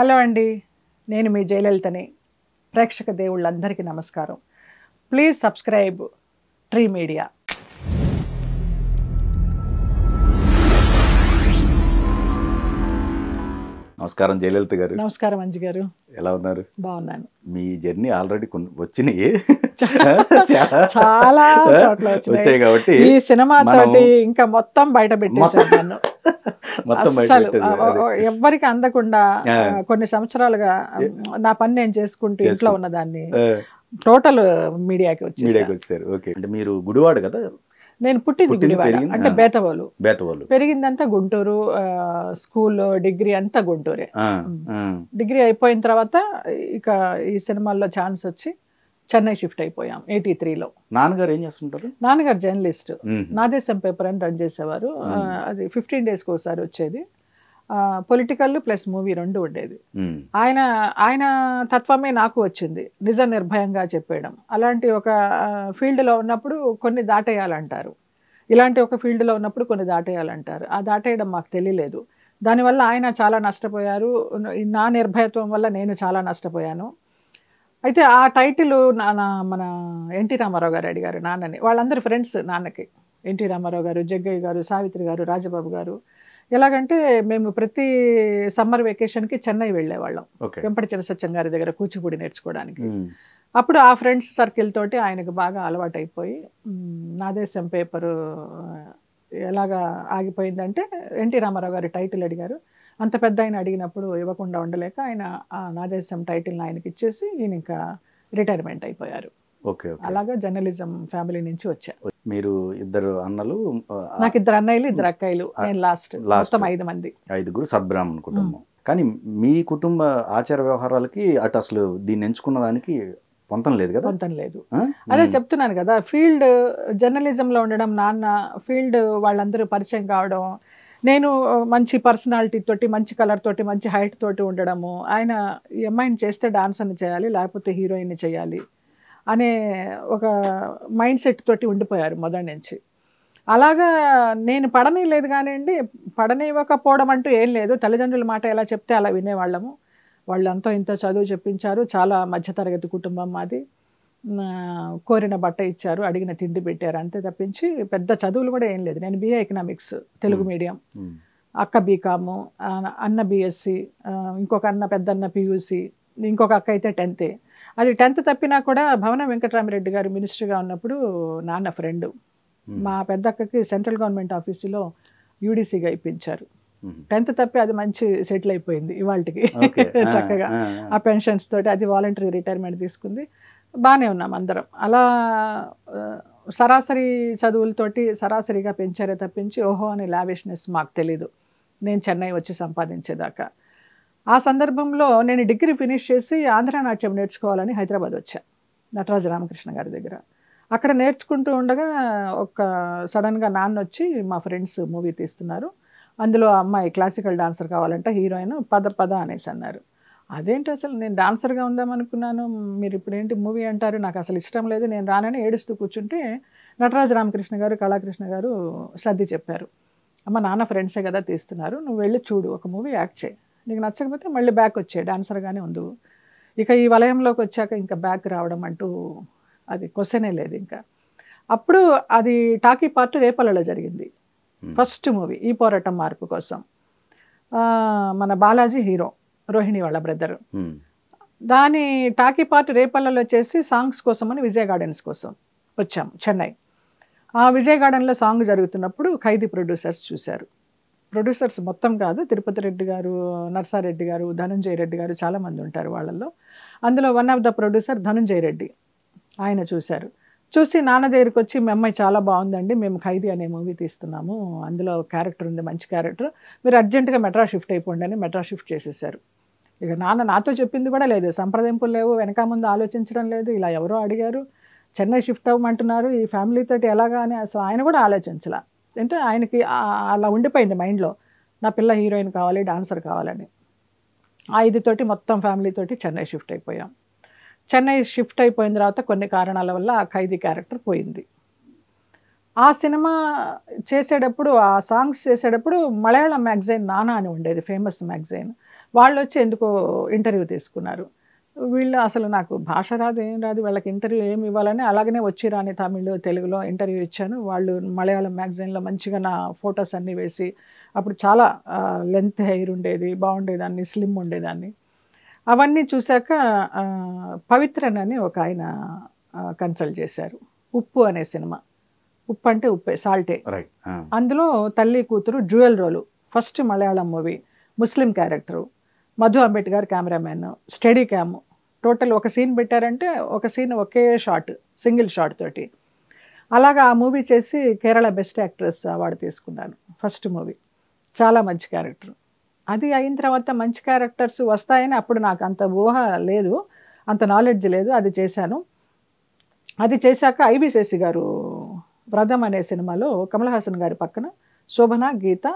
Hello అండి. నేను మీ జయలలితని. ప్రేక్షక దేవుళ్ళందరికీ నమస్కారం. Please subscribe tree media. నమస్కారం జయలలిత గారు. నమస్కారం అంజి గారు. ఎలా ఉన్నారు? బాగున్నాను. మీ జర్నీ ఆల్రెడీ కొన్ని వచ్చినాయి. చాలా. వచ్చాయి కాబట్టి ఈ సినిమా తోటి ఇంకా మొత్తం బయట పెట్టేశారు నన్ను. మొత్తం ఎవ్వరికి అందకుండా కొన్ని సంవత్సరాలుగా నా పని నేను చేసుకుంటూ ఇంట్లో. ఉన్నదాన్ని టోటల్ మీడియాకి వచ్చేసి. మీడియాకి వచ్చారు ఓకే. అంటే మీరు గుడివాడు కదా? నేను పుట్టింది గుడివాడ అంటే. బేతవోలు. బేతవాళ్ళు పెరిగిందంతా గుంటూరు స్కూల్ డిగ్రీ అంతా గుంటూరే. డిగ్రీ అయిపోయిన తర్వాత ఇక ఈ సినిమాల్లో ఛాన్స్ వచ్చి చెన్నై షిఫ్ట్ అయిపోయాం ఎయిటీ త్రీలో. నాన్నగారు ఏం చేస్తుంటారు? నాన్నగారు జర్నలిస్ట్. నాదేశం పేపర్ అని రన్ చేసేవారు. అది ఫిఫ్టీన్ డేస్కి ఒకసారి వచ్చేది. పొలిటికల్ ప్లస్ మూవీ రెండు ఉండేది. ఆయన ఆయన తత్వమే నాకు వచ్చింది నిజ నిర్భయంగా చెప్పేయడం. అలాంటి ఒక ఫీల్డ్లో ఉన్నప్పుడు కొన్ని దాటేయాలంటారు. ఇలాంటి ఒక ఫీల్డ్లో ఉన్నప్పుడు కొన్ని దాటేయాలంటారు. ఆ దాటేయడం మాకు తెలియలేదు. దానివల్ల ఆయన చాలా నష్టపోయారు. నా నిర్భయత్వం వల్ల నేను చాలా నష్టపోయాను. అయితే ఆ టైటిల్ నా నా- మన ఎన్టీ రామారావు గారు అడిగారు నాన్నని. వాళ్ళందరూ ఫ్రెండ్స్ నాన్నకి. ఎన్టీ రామారావు గారు జగ్గయ్య గారు సావిత్రి గారు రాజబాబు గారు. ఎలాగంటే మేము ప్రతి సమ్మర్ వెకేషన్కి చెన్నై వెళ్ళేవాళ్ళం. వెంపటి చినసత్యం గారి దగ్గర కూచిపూడి నేర్చుకోవడానికి. అప్పుడు ఆ ఫ్రెండ్స్ సర్కిల్ తోటి ఆయనకు బాగా అలవాటైపోయి మ్, నా దేశం పేపరు ఎలాగా ఆగిపోయిందంటే ఎన్టీ రామారావు గారు టైటిల్ అడిగారు. అంత పెద్ద ఆయన అడిగినప్పుడు ఇవ్వకుండా ఉండలేక ఆయన ఆ నా దేశం టైటిల్ని ఆయనకి ఇచ్చేసి ఈయన ఇంకా రిటైర్మెంట్ అయిపోయారు. ఓకే అలాగా జర్నలిజం ఫ్యామిలీ నుంచి వచ్చా. మీరు ఇద్దరు అన్నలు నాకు ఇద్దరు అన్నయ్యలు ఇద్దరు అక్కయ్యలు. నేను లాస్ట్. మొత్తం ఐదు మంది. ఐదుగురు సద్బ్రాహ్మణ కుటుంబం. కానీ మీ కుటుంబ ఆచార వ్యవహారాలకి అటు అసలు దీన్ని ఎంచుకున్న దానికి పొంతం లేదు కదా? పొంతం లేదు? అదే. చెప్తున్నాను కదా ఫీల్డ్ జర్నలిజంలో ఉండడం నాన్న ఫీల్డ్ వాళ్ళందరూ పరిచయం కావడం నేను మంచి పర్సనాలిటీ తోటి మంచి కలర్ తోటి మంచి హైట్ తోటి ఉండడము ఆయన ఈ అమ్మాయిని చేస్తే డాన్సర్ని చేయాలి లేకపోతే హీరోయిన్ని చేయాలి. అనే ఒక మైండ్ సెట్ తోటి ఉండిపోయారు మొదటి నుంచి. అలాగా నేను పడని లేదు కానివ్వండి పడనివ్వకపోవడం అంటూ ఏం లేదు. తల్లిదండ్రుల మాట ఎలా చెప్తే అలా వినేవాళ్ళము. వాళ్ళు అంతో ఇంతో చదువు చెప్పించారు. చాలా మధ్యతరగతి కుటుంబం మాది. కోరిన బట్ట ఇచ్చారు అడిగిన తిండి పెట్టారు అంతే తప్పించి పెద్ద చదువులు కూడా ఏం లేదు. నేను బిఏ ఎకనామిక్స్ తెలుగు మీడియం. అక్క బీకాము అన్న బీఎస్సీ ఇంకొక అన్న పెద్దన్న పియూసి ఇంకొక అక్క అయితే టెన్తే అది టెన్త్ తప్పినా కూడా భవన వెంకటరామరెడ్డి గారు మినిస్టర్గా ఉన్నప్పుడు నాన్న ఫ్రెండ్. మా పెద్ద అక్కకి సెంట్రల్ గవర్నమెంట్ ఆఫీసులో యూడీసీగా ఇప్పించారు. టెన్త్ తప్పి అది మంచి సెటిల్ అయిపోయింది ఇవాళకి చక్కగా. ఆ, పెన్షన్స్ తోటి అది వాలంటరీ రిటైర్మెంట్ తీసుకుంది. బాగానే ఉన్నాం అందరం. అలా సరాసరి చదువులతోటి సరాసరిగా పెంచారే తప్పించి ఓహో అనే లావిష్నెస్ మాకు తెలీదు. నేను చెన్నై వచ్చి సంపాదించేదాకా. ఆ సందర్భంలో నేను డిగ్రీ ఫినిష్ చేసి ఆంధ్ర నాట్యం నేర్చుకోవాలని హైదరాబాద్ వచ్చా. నటరాజ రామకృష్ణ గారి దగ్గర. అక్కడ నేర్చుకుంటూ ఉండగా ఒక సడన్గా నాన్న వచ్చి మా ఫ్రెండ్స్ మూవీ తీస్తున్నారు. అందులో అమ్మాయి క్లాసికల్ డాన్సర్ కావాలంటే హీరోయిన్ పద పద అనేసి అన్నారు. అదేంటి అసలు నేను డాన్సర్గా ఉందామనుకున్నాను మీరు ఇప్పుడు ఏంటి మూవీ అంటారు? నాకు అసలు ఇష్టం లేదు. నేను రానని ఏడుస్తూ కూర్చుంటే నటరాజ రామకృష్ణ గారు కళాకృష్ణ గారు సర్ది చెప్పారు. అమ్మ నాన్న ఫ్రెండ్సే కదా తీస్తున్నారు. నువ్వు వెళ్ళి చూడు ఒక మూవీ యాక్ట్ చేయి. నీకు నచ్చకపోతే మళ్ళీ బ్యాక్ వచ్చే డాన్సర్గానే ఉండు. ఇక ఈ వలయంలోకి వచ్చాక ఇంకా బ్యాక్ రావడం అంటూ అది క్వశ్చనే లేదు ఇంకా. అప్పుడు అది టాకీ పార్ట్ రేపల్లలో జరిగింది. ఫస్ట్ మూవీ ఈ పోరాటం మార్పు కోసం. మన బాలాజీ హీరో రోహిణి వాళ్ళ బ్రదర్ మ్మ్. దాని టాకీ పార్ట్ రేపల్లలో చేసి సాంగ్స్ కోసమని విజయ్ గార్డెన్స్ కోసం వచ్చాం చెన్నై. ఆ విజయ్ గార్డెన్లో సాంగ్ జరుగుతున్నప్పుడు ఖైదీ ప్రొడ్యూసర్స్ చూశారు. ప్రొడ్యూసర్స్ మొత్తం కాదు తిరుపతి రెడ్డి గారు నర్సారెడ్డి గారు ధనుంజయ రెడ్డి గారు చాలామంది ఉంటారు వాళ్ళల్లో. అందులో one of the producer Dhanunjaya Reddy ఆయన చూశారు. చూసి నాన్న దగ్గరికి వచ్చి మీ అమ్మాయి చాలా బాగుందండి మేము ఖైదీ అనే మూవీ తీస్తున్నాము అందులో క్యారెక్టర్ ఉంది మంచి క్యారెక్టర్ మీరు అర్జెంటుగా మెట్రా షిఫ్ట్ అయిపోండి అని మెట్రా షిఫ్ట్ చేసేసారు. ఇక నాన్న నాతో చెప్పింది కూడా లేదు సంప్రదింపులు లేవు వెనక ముందు ఆలోచించడం లేదు ఇలా ఎవరో అడిగారు చెన్నై షిఫ్ట్ అవ్వమంటున్నారు ఈ ఫ్యామిలీ తోటి ఎలాగా? అని అసలు ఆయన కూడా ఆలోచించలే. అంటే ఆయనకి అలా ఉండిపోయింది మైండ్లో. నా పిల్ల హీరోయిన్ కావాలి డాన్సర్ కావాలని. ఆ ఇది తోటి మొత్తం ఫ్యామిలీతోటి చెన్నై షిఫ్ట్ అయిపోయాం. చెన్నై షిఫ్ట్ అయిపోయిన తర్వాత కొన్ని కారణాల వల్ల ఆ ఖైదీ క్యారెక్టర్ పోయింది. ఆ సినిమా చేసేటప్పుడు ఆ సాంగ్స్ చేసేటప్పుడు మలయాళం మ్యాగజైన్ నానా అని ఉండేది ఫేమస్ మ్యాగజైన్. వాళ్ళు వచ్చి ఎందుకో ఇంటర్వ్యూ తీసుకున్నారు. వీళ్ళు అసలు నాకు భాష రాదు ఏం రాదు వాళ్ళకి ఇంటర్వ్యూ ఏమి ఇవ్వాలని అలాగనే వచ్చి రాని తమిళ్ తెలుగులో ఇంటర్వ్యూ ఇచ్చాను. వాళ్ళు మలయాళం మ్యాగజైన్లో మంచిగా నా ఫొటోస్ అన్నీ వేసి అప్పుడు చాలా లెంత్ హెయిర్ ఉండేది బాగుండేదాన్ని స్లిమ్ ఉండేదాన్ని. అవన్నీ చూశాక పవిత్రన్ అని ఒక ఆయన కన్సల్ట్ చేశారు. ఉప్పు అనే సినిమా. ఉప్పు అంటే ఉప్పే సాల్టే. అందులో తల్లి కూతురు dual role first Malayalam movie Muslim character. Madhu Ambedkar cameraman steadicam total ఒక సీన్ పెట్టారంటే ఒక సీన్ ఒకే షాట్ సింగిల్ షాట్ తోటి. అలాగా ఆ మూవీ చేసి కేరళ బెస్ట్ యాక్ట్రెస్ అవార్డు తీసుకున్నాను ఫస్ట్ మూవీ. చాలా మంచి క్యారెక్టర్. అది అయిన తర్వాత మంచి క్యారెక్టర్స్ వస్తాయని అప్పుడు నాకు అంత ఊహ లేదు అంత నాలెడ్జ్ లేదు అది చేశాను. అది చేశాక ఐబిశేసి గారు వ్రతం అనే సినిమాలో కమల్ హాసన్ గారి పక్కన శోభన గీత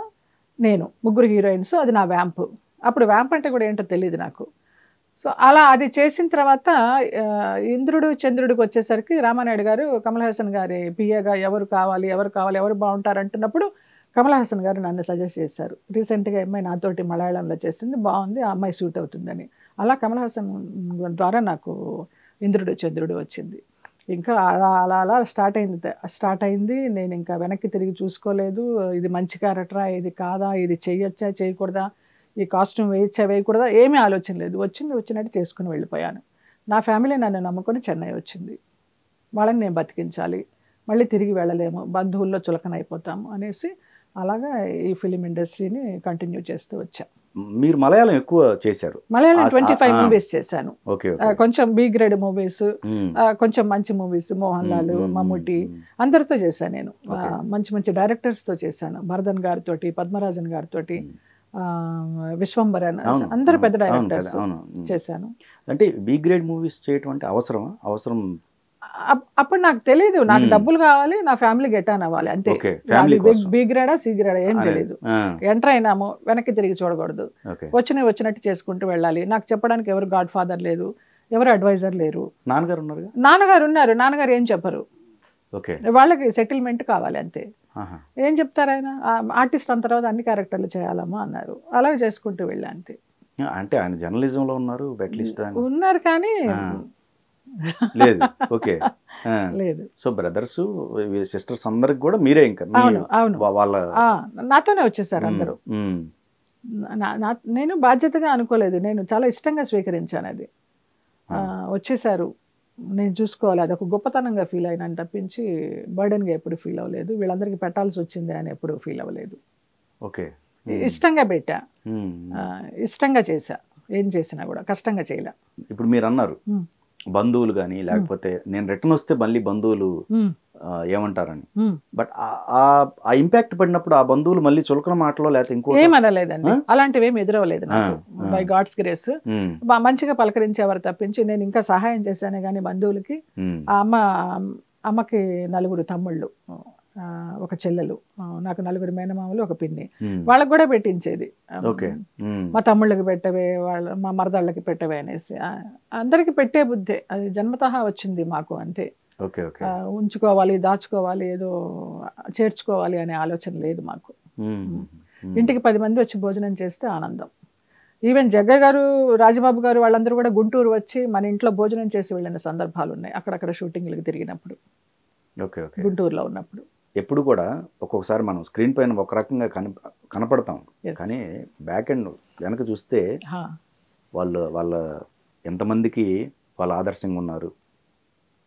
నేను ముగ్గురు హీరోయిన్స్ అది నా వ్యాంప్. అప్పుడు వ్యాంప్ అంటే కూడా ఏంటో తెలియదు నాకు. సో అలా అది చేసిన తర్వాత ఇంద్రుడు చంద్రుడికి వచ్చేసరికి రామానాయుడు గారు కమల్ హాసన్ గారి పిఏగా ఎవరు కావాలి ఎవరు కావాలి ఎవరు బాగుంటారు అంటున్నప్పుడు కమల్ హాసన్ గారు నన్ను సజెస్ట్ చేశారు. రీసెంట్గా అమ్మాయి నాతోటి మలయాళంలో చేసింది బాగుంది ఆ అమ్మాయి సూట్ అవుతుందని. అలా కమల్ హాసన్ ద్వారా నాకు ఇంద్రుడు చంద్రుడు వచ్చింది. ఇంకా అలా అలా అలా స్టార్ట్ అయింది స్టార్ట్ అయింది. నేను ఇంకా వెనక్కి తిరిగి చూసుకోలేదు. ఇది మంచి క్యారెక్టరా ఇది కాదా ఇది చేయొచ్చా చేయకూడదా? ఈ కాస్ట్యూమ్ వేయచ్చా వేయకూడదా ఏమీ ఆలోచన లేదు. వచ్చింది వచ్చినట్టు చేసుకుని వెళ్ళిపోయాను. నా ఫ్యామిలీ నన్ను నమ్ముకొని చెన్నై వచ్చింది. వాళ్ళని నేను బతికించాలి. మళ్ళీ తిరిగి వెళ్ళలేము. బంధువుల్లో చులకన అయిపోతాము అనేసి అలాగా ఈ ఫిలిం ఇండస్ట్రీని కంటిన్యూ చేస్తూ వచ్చా. మీరు మలయాళం ఎక్కువ చేశారు. మలయాళం ట్వంటీ ఫైవ్ మూవీస్ చేశాను. కొంచెం బి గ్రేడ్ మూవీస్. కొంచెం మంచి మూవీస్ మోహన్ లాల్ మ్మ్, మ్మ్, మమ్ముటి మ్మ్. అందరితో చేశాను నేను. మంచి మంచి డైరెక్టర్స్తో చేశాను. భరతన్ గారితోటి పద్మరాజన్ గారితోటి ఆ, విశ్వంబరన్. అందరు పెద్ద డైరెక్టర్స్. చేశాను. అంటే బి గ్రేడ్ మూవీస్ చేయటం అంటే అవసరం అప్- అప్పుడు నాకు తెలియదు నాకు. డబ్బులు కావాలి నా ఫ్యామిలీ గెట్ ఆన్ అవ్వాలి అంతే. బి గ్రేడా సి గ్రేడా ఏం. తెలియదు ఎంటర్ అయినాము వెనక్కి తిరిగి చూడకూడదు. ఓకే. వచ్చిన వచ్చినట్టు చేసుకుంటూ వెళ్ళాలి. నాకు చెప్పడానికి ఎవరు గాడ్ ఫాదర్ లేదు ఎవరు అడ్వైజర్ లేరు. నాన్నగారు ఉన్నారుగా? నాన్నగారు ఉన్నారు నాన్నగారు ఏం చెప్పరు. వాళ్ళకి సెటిల్మెంట్ కావాలి అంతే. ఏం చెప్తారు ఆయన? ఆర్టిస్ట్ అంత తర్వాత అన్ని క్యారెక్టర్లు చేయాలమ్మా అన్నారు. అలాగే చేసుకుంటూ వెళ్ళా అంతే. అంటే ఆయన జర్నలిజంలో ఉన్నారు ఉన్నారు కానీ. లేదు. ఓకే. లేదు. సో బ్రదర్స్ సిస్టర్స్ అందరికి కూడా మీరే ఇంకా. అవును వాళ్ళ నాతోనే వచ్చేసారు అందరూ. నేను బాధ్యతగా అనుకోలేదు. నేను చాలా ఇష్టంగా స్వీకరించాను అది. వచ్చేసారు. నేను చూసుకోవాలి. అది ఒక గొప్పతనంగా ఫీల్ అయినాను తప్పించి బర్డెన్గా ఎప్పుడు ఫీల్ అవ్వలేదు. వీళ్ళందరికీ పెట్టాల్సి వచ్చింది అని ఎప్పుడు ఫీల్ అవ్వలేదు. ఓకే. ఇష్టంగా పెట్టా. ఇష్టంగా చేశా. ఏం చేసినా కూడా కష్టంగా చేయలే. ఇప్పుడు మీరు అన్నారు. బంధువులు కానీ లేకపోతే నేను రిటర్న్ వస్తే మళ్ళీ బంధువులు ఏమంటారని. బట్ ఆ ఇంపాక్ట్ పడినప్పుడు ఆ బంధువులు మళ్ళీ చులకన మాటలో లేకపోతే ఇంకో ఏమనలేదండి అలాంటివి ఏమి ఆ, బై గాడ్స్ గ్రేస్. మంచిగా పలకరించేవారు తప్పించి నేను ఇంకా సహాయం చేశానే కానీ బంధువులకి. ఆ అమ్మ అమ్మకి నలుగురు తమ్ముళ్ళు ఒక చెల్లెలు నాకు నలుగురు మేనమామలు ఒక పిన్ని. వాళ్ళకి కూడా పెట్టించేది. మా తమ్ముళ్ళకి పెట్టవే వాళ్ళ మా మరదళ్ళకి పెట్టవే అనేసి. అందరికి పెట్టే బుద్ధే. అది జన్మతహా వచ్చింది మాకు అంతే. ఉంచుకోవాలి దాచుకోవాలి ఏదో చేర్చుకోవాలి అనే ఆలోచన లేదు మాకు. ఇంటికి పది మంది వచ్చి భోజనం చేస్తే ఆనందం. ఈవెన్ జగ్గ గారు రాజబాబు గారు వాళ్ళందరూ కూడా గుంటూరు వచ్చి మన ఇంట్లో భోజనం చేసి వెళ్ళిన సందర్భాలు ఉన్నాయి అక్కడక్కడ షూటింగ్లకు తిరిగినప్పుడు. Okay okay. గుంటూరులో ఉన్నప్పుడు. ఎప్పుడు కూడా ఒక్కొక్కసారి మనం స్క్రీన్ పైన ఒక రకంగా కన కనపడతాం. కానీ బ్యాక్ ఎండ్ వెనక చూస్తే వాళ్ళు వాళ్ళ ఎంతమందికి వాళ్ళు ఆదర్శంగా ఉన్నారు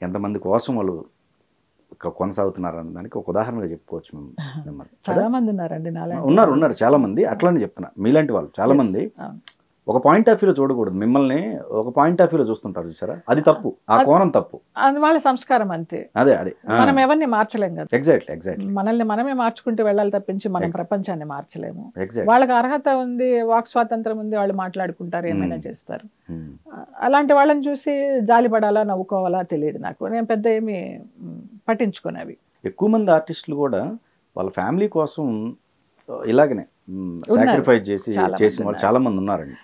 ఎంతమంది కోసం వాళ్ళు కొ- కొనసాగుతున్నారు అన్న దానికి ఒక ఉదాహరణగా చెప్పుకోవచ్చు మేము చాలా మంది ఉన్నారండి ఉన్నారు ఉన్నారు చాలా మంది అట్లానే చెప్తున్నా. మీలాంటి వాళ్ళు చాలా మంది ఒక పాయింట్ ఆఫ్ వ్యూలో చూడకూడదు. మిమ్మల్ని ఒక పాయింట్ ఆఫ్ వ్యూలో చూస్తుంటారు చూసారా? అది తప్పు. ఆ కోణం తప్పు. అది వాళ్ళ సంస్కారం అంతే. అదే అదే. మనం ఎవరిని మార్చలేం కదా. ఎగ్జాక్ట్లీ ఎగ్జాక్ట్లీ మనల్ని మనమే మార్చుకుంటూ వెళ్ళాలి తప్పించి మనం ప్రపంచాన్ని మార్చలేము. వాళ్ళకి అర్హత ఉంది వాక్ స్వాతంత్రం ఉంది వాళ్ళు మాట్లాడుకుంటారు ఏమైనా చేస్తారు. ఆ, అలాంటి వాళ్ళని చూసి జాలి పడాలా నవ్వుకోవాలా తెలియదు నాకు. నేను పెద్ద ఏమి పట్టించుకునేవి ఎక్కువ మంది ఆర్టిస్టులు కూడా వాళ్ళ ఫ్యామిలీ కోసం ఇలాగనే సాక్రిఫైస్ చేసి చేసిన వాళ్ళు చాలా మంది ఉన్నారండి.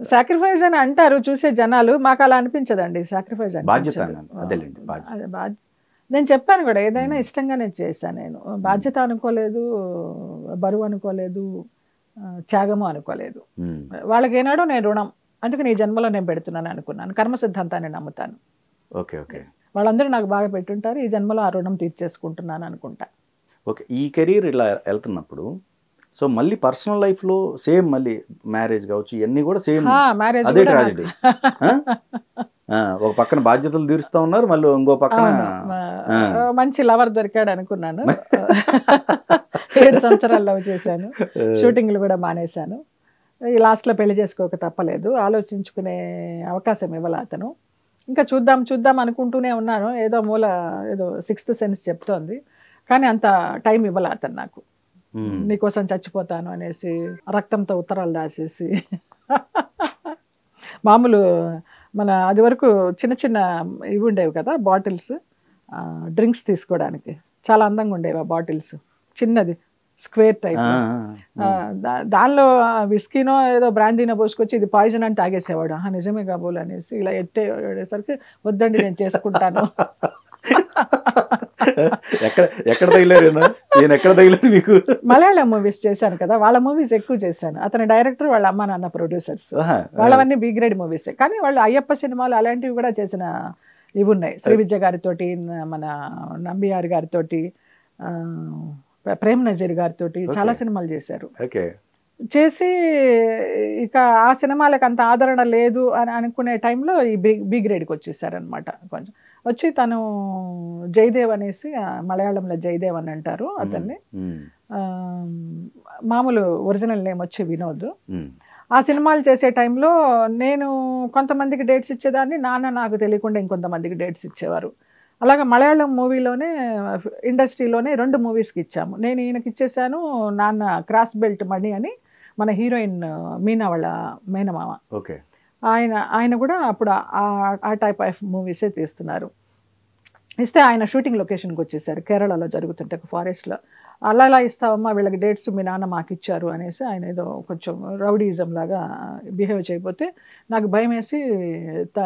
సాక్రిఫైస్ అని అంటారు చూసే జనాలు. మాకు అలా అనిపించదండి సాక్రిఫైస్ బాధ్యత. అదేలేండి. అదే బాధ్యత. నేను చెప్పాను కూడా ఏదైనా ఇష్టంగానే చేశాను నేను. బాధ్యత అనుకోలేదు బరువు అనుకోలేదు త్యాగము అనుకోలేదు. వాళ్ళకి ఏనాడో నేను రుణం. అందుకని ఈ జన్మలో నేను పెడుతున్నాను అనుకున్నాను. కర్మ సిద్ధాంతాన్ని నమ్ముతాను. Okay okay. వాళ్ళందరూ నాకు బాగా పెట్టుంటారు ఈ జన్మలో ఆ రుణం తీర్చేసుకుంటున్నాను అనుకుంటా. ఓకే ఈ కెరీర్ ఇలా వెళ్తున్నప్పుడు సో మళ్ళీ పర్సనల్ లైఫ్లో సేమ్ మళ్ళీ మ్యారేజ్ కావచ్చు ఇవన్నీ కూడా సేమ్ మ్యారేజ్ అదే ట్రాజడీ. ఒక పక్కన బాధ్యతలు తీరుస్తా ఉన్నారు మళ్ళీ ఇంకో పక్కన. మంచి లవర్ దొరికాడు అనుకున్నాను. ఏడు సంవత్సరాలు లవ్ చేశాను. షూటింగ్లు కూడా మానేశాను. ఈ లాస్ట్లో పెళ్ళి చేసుకోక తప్పలేదు. ఆలోచించుకునే అవకాశం ఇవ్వాల అతను. ఇంకా చూద్దాం చూద్దాం అనుకుంటూనే ఉన్నాను. ఏదో మూల ఏదో సిక్స్త్ సెన్స్ చెప్తోంది. కానీ అంత టైం ఇవ్వాల అతను నాకు. నీకోసం చచ్చిపోతాను అనేసి రక్తంతో ఉత్తరాలు రాసేసి. మామూలు మన అది వరకు చిన్న చిన్న ఇవి ఉండేవి కదా బాటిల్స్ డ్రింక్స్ తీసుకోవడానికి. చాలా అందంగా ఉండేవి ఆ బాటిల్స్. చిన్నది స్క్వేర్ టైప్. దానిలో విస్కీనో ఏదో బ్రాండీనో పోసుకొచ్చి ఇది పాయిజన్ అని తాగేసేవాడు. "ఆహా, నిజమే కాబోలు అనేసి ఇలా ఎత్తేసరికి వద్దండి నేను చేసుకుంటాను. ఎక్కడ ఎక్కడ తగిలారు ఈయన? ఈయన ఎక్కడ తగిలారు మీకు? మలయాళం మూవీస్ చేశాను కదా వాళ్ళ మూవీస్ ఎక్కువ చేశాను. అతని డైరెక్టర్ వాళ్ళ అమ్మ నాన్న ప్రొడ్యూసర్స్ వాళ్ళవన్నీ బి గ్రేడ్ మూవీస్ కానీ వాళ్ళు అయ్యప్ప సినిమాలు అలాంటివి కూడా చేసిన ఇవి ఉన్నాయి. శ్రీ విద్య గారితోటి న- మన నంబియార్ గారితోటి ఆ, ప్రేమ్ నజీర్ గారితోటి చాలా సినిమాలు చేశారు. చేసి ఇక ఆ సినిమాలకు అంత ఆదరణ లేదు అని అనుకునే టైంలో ఈ బి బి గ్రేడ్కి వచ్చేసారనమాట కొంచెం. వచ్చి తను జయదేవ్ అనేసి మలయాళంలో జయదేవ్ అని అంటారు అతన్ని. మామూలు ఒరిజినల్ నేమ్ వచ్చి వినోద్. ఆ సినిమాలు చేసే టైంలో నేను కొంతమందికి డేట్స్ ఇచ్చేదాన్ని నాన్న నాకు తెలియకుండా ఇంకొంతమందికి డేట్స్ ఇచ్చేవారు. అలాగే మలయాళం మూవీలోనే ఇండస్ట్రీలోనే రెండు మూవీస్కి ఇచ్చాము. నేను ఈయనకి ఇచ్చేసాను నాన్న క్రాస్ బెల్ట్ మణి అని మన హీరోయిన్ మీనా వాళ్ళ మేనమామ. ఓకే. ఆయన ఆయన కూడా అప్పుడు ఆ- ఆ టైప్ ఆఫ్ మూవీసే తీస్తున్నారు. ఇస్తే ఆయన షూటింగ్ లొకేషన్కి వచ్చేసారు. కేరళలో జరుగుతుంటే ఒక ఫారెస్ట్లో అలా ఇలా ఇస్తావమ్మా వీళ్ళకి డేట్స్ మీ నాన్న మాకు ఇచ్చారు అనేసి ఆయన ఏదో కొంచెం రౌడీజం లాగా బిహేవ్ చేయకపోతే నాకు భయం వేసి త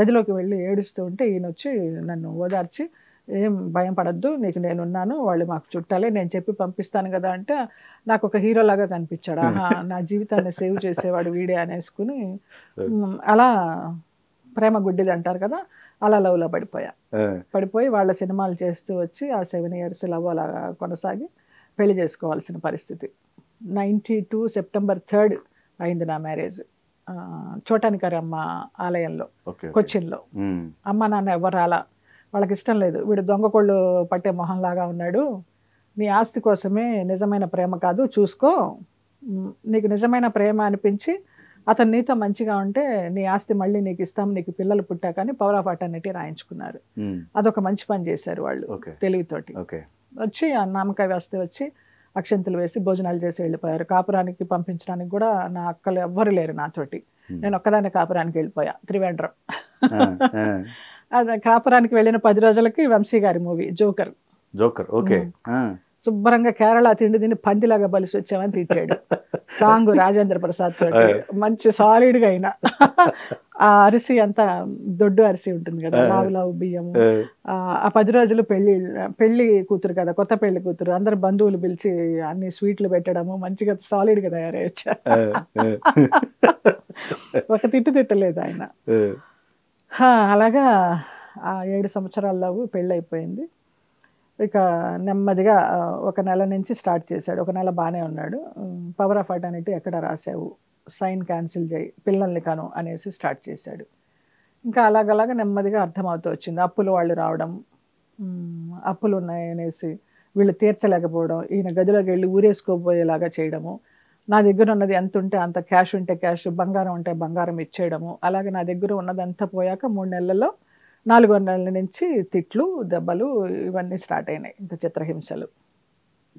గదిలోకి వెళ్ళి ఏడుస్తూ ఉంటే ఈయన వచ్చి నన్ను ఓదార్చి ఏం భయం పడద్దు నీకు నేనున్నాను వాళ్ళు మాకు చుట్టాలే నేను చెప్పి పంపిస్తాను కదా అంటే నాకు ఒక హీరోలాగా కనిపించాడు. ఆహా నా జీవితాన్ని సేవ్ చేసేవాడు వీడే అనేసుకుని అలా ప్రేమ గుడ్డిది అంటారు కదా అలా లవ్లో పడిపోయా. పడిపోయి వాళ్ళ సినిమాలు చేస్తూ వచ్చి ఆ సెవెన్ ఇయర్స్ లవ్ అలా కొనసాగి పెళ్ళి చేసుకోవాల్సిన పరిస్థితి. నైంటీ టూ సెప్టెంబర్ థర్డ్ అయింది నా మ్యారేజ్ చోటానికరమ్మ ఆలయంలో ఓకే ఓకే. కొచ్చిన్లో. అమ్మ నాన్న ఎవరు రాలా. వాళ్ళకి ఇష్టం లేదు. వీడు దొంగ కోళ్ళు పట్టే మొహంలాగా ఉన్నాడు. నీ ఆస్తి కోసమే నిజమైన ప్రేమ కాదు చూసుకో. నీకు నిజమైన ప్రేమ అనిపించి అతను నీతో మంచిగా ఉంటే నీ ఆస్తి మళ్ళీ నీకు ఇస్తాం నీకు పిల్లలు పుట్టాకని పవర్ ఆఫ్ అటర్నిటీ రాయించుకున్నారు. అదొక మంచి పని చేశారు వాళ్ళు తెలివితోటి. ఓకే. వచ్చి ఆ నామకాయ వస్తే వచ్చి అక్షంతలు వేసి భోజనాలు చేసి వెళ్ళిపోయారు. కాపురానికి పంపించడానికి కూడా నా అక్కలు ఎవ్వరు లేరు నాతోటి. నేను ఒక్కదాన్ని కాపురానికి వెళ్ళిపోయా. త్రివేంద్రం అది కాపురానికి వెళ్ళిన పది రోజులకి వంశీ గారి మూవీ జోకర్. Joker okay. శుభ్రంగా కేరళ తిండి తిని పందిలాగా బలిసి వచ్చామని తీర్చాడు. సాంగ్ రాజేంద్ర ప్రసాద్ తోటి. మంచి సాలిడ్గా అయినా. ఆ అరిసి అంతా దొడ్డు అరిసి ఉంటుంది కదా లావు బియ్యము. ఆ, పది రోజులు పెళ్ళి పెళ్ళి కూతురు కదా కొత్త పెళ్ళి కూతురు. అందరు బంధువులు పిలిచి అన్ని స్వీట్లు పెట్టడము మంచిగా సాలిడ్గా తయారయ్యొచ్చా ఒక తిట్టు తిట్టలేదు ఆయన. అలాగా ఆ ఏడు సంవత్సరాల్లో పెళ్ళి అయిపోయింది ఇక నెమ్మదిగా ఒక నెల నుంచి స్టార్ట్ చేశాడు. ఒక నెల బాగానే ఉన్నాడు. పవర్ ఆఫ్ అటర్నిటీ ఎక్కడ రాసావు సైన్ క్యాన్సిల్ చేయి పిల్లల్ని కను అనేసి స్టార్ట్ చేశాడు. ఇంకా అలాగలాగా నెమ్మదిగా అర్థమవుతూ వచ్చింది. అప్పులు వాళ్ళు రావడం అప్పులు ఉన్నాయి అనేసి వీళ్ళు తీర్చలేకపోవడం ఈయన గదిలోకి వెళ్ళి ఊరేసుకోపోయేలాగా చేయడము నా దగ్గర ఉన్నది ఎంత ఉంటే అంత క్యాష్ ఉంటే క్యాష్ బంగారం ఉంటే బంగారం ఇచ్చేయడము. అలాగే నా దగ్గర ఉన్నదంతా పోయాక మూడు నెలల్లో నాలుగో నెలల నుంచి తిట్లు దెబ్బలు ఇవన్నీ స్టార్ట్ అయినాయి. ఇంకా చిత్రహింసలు.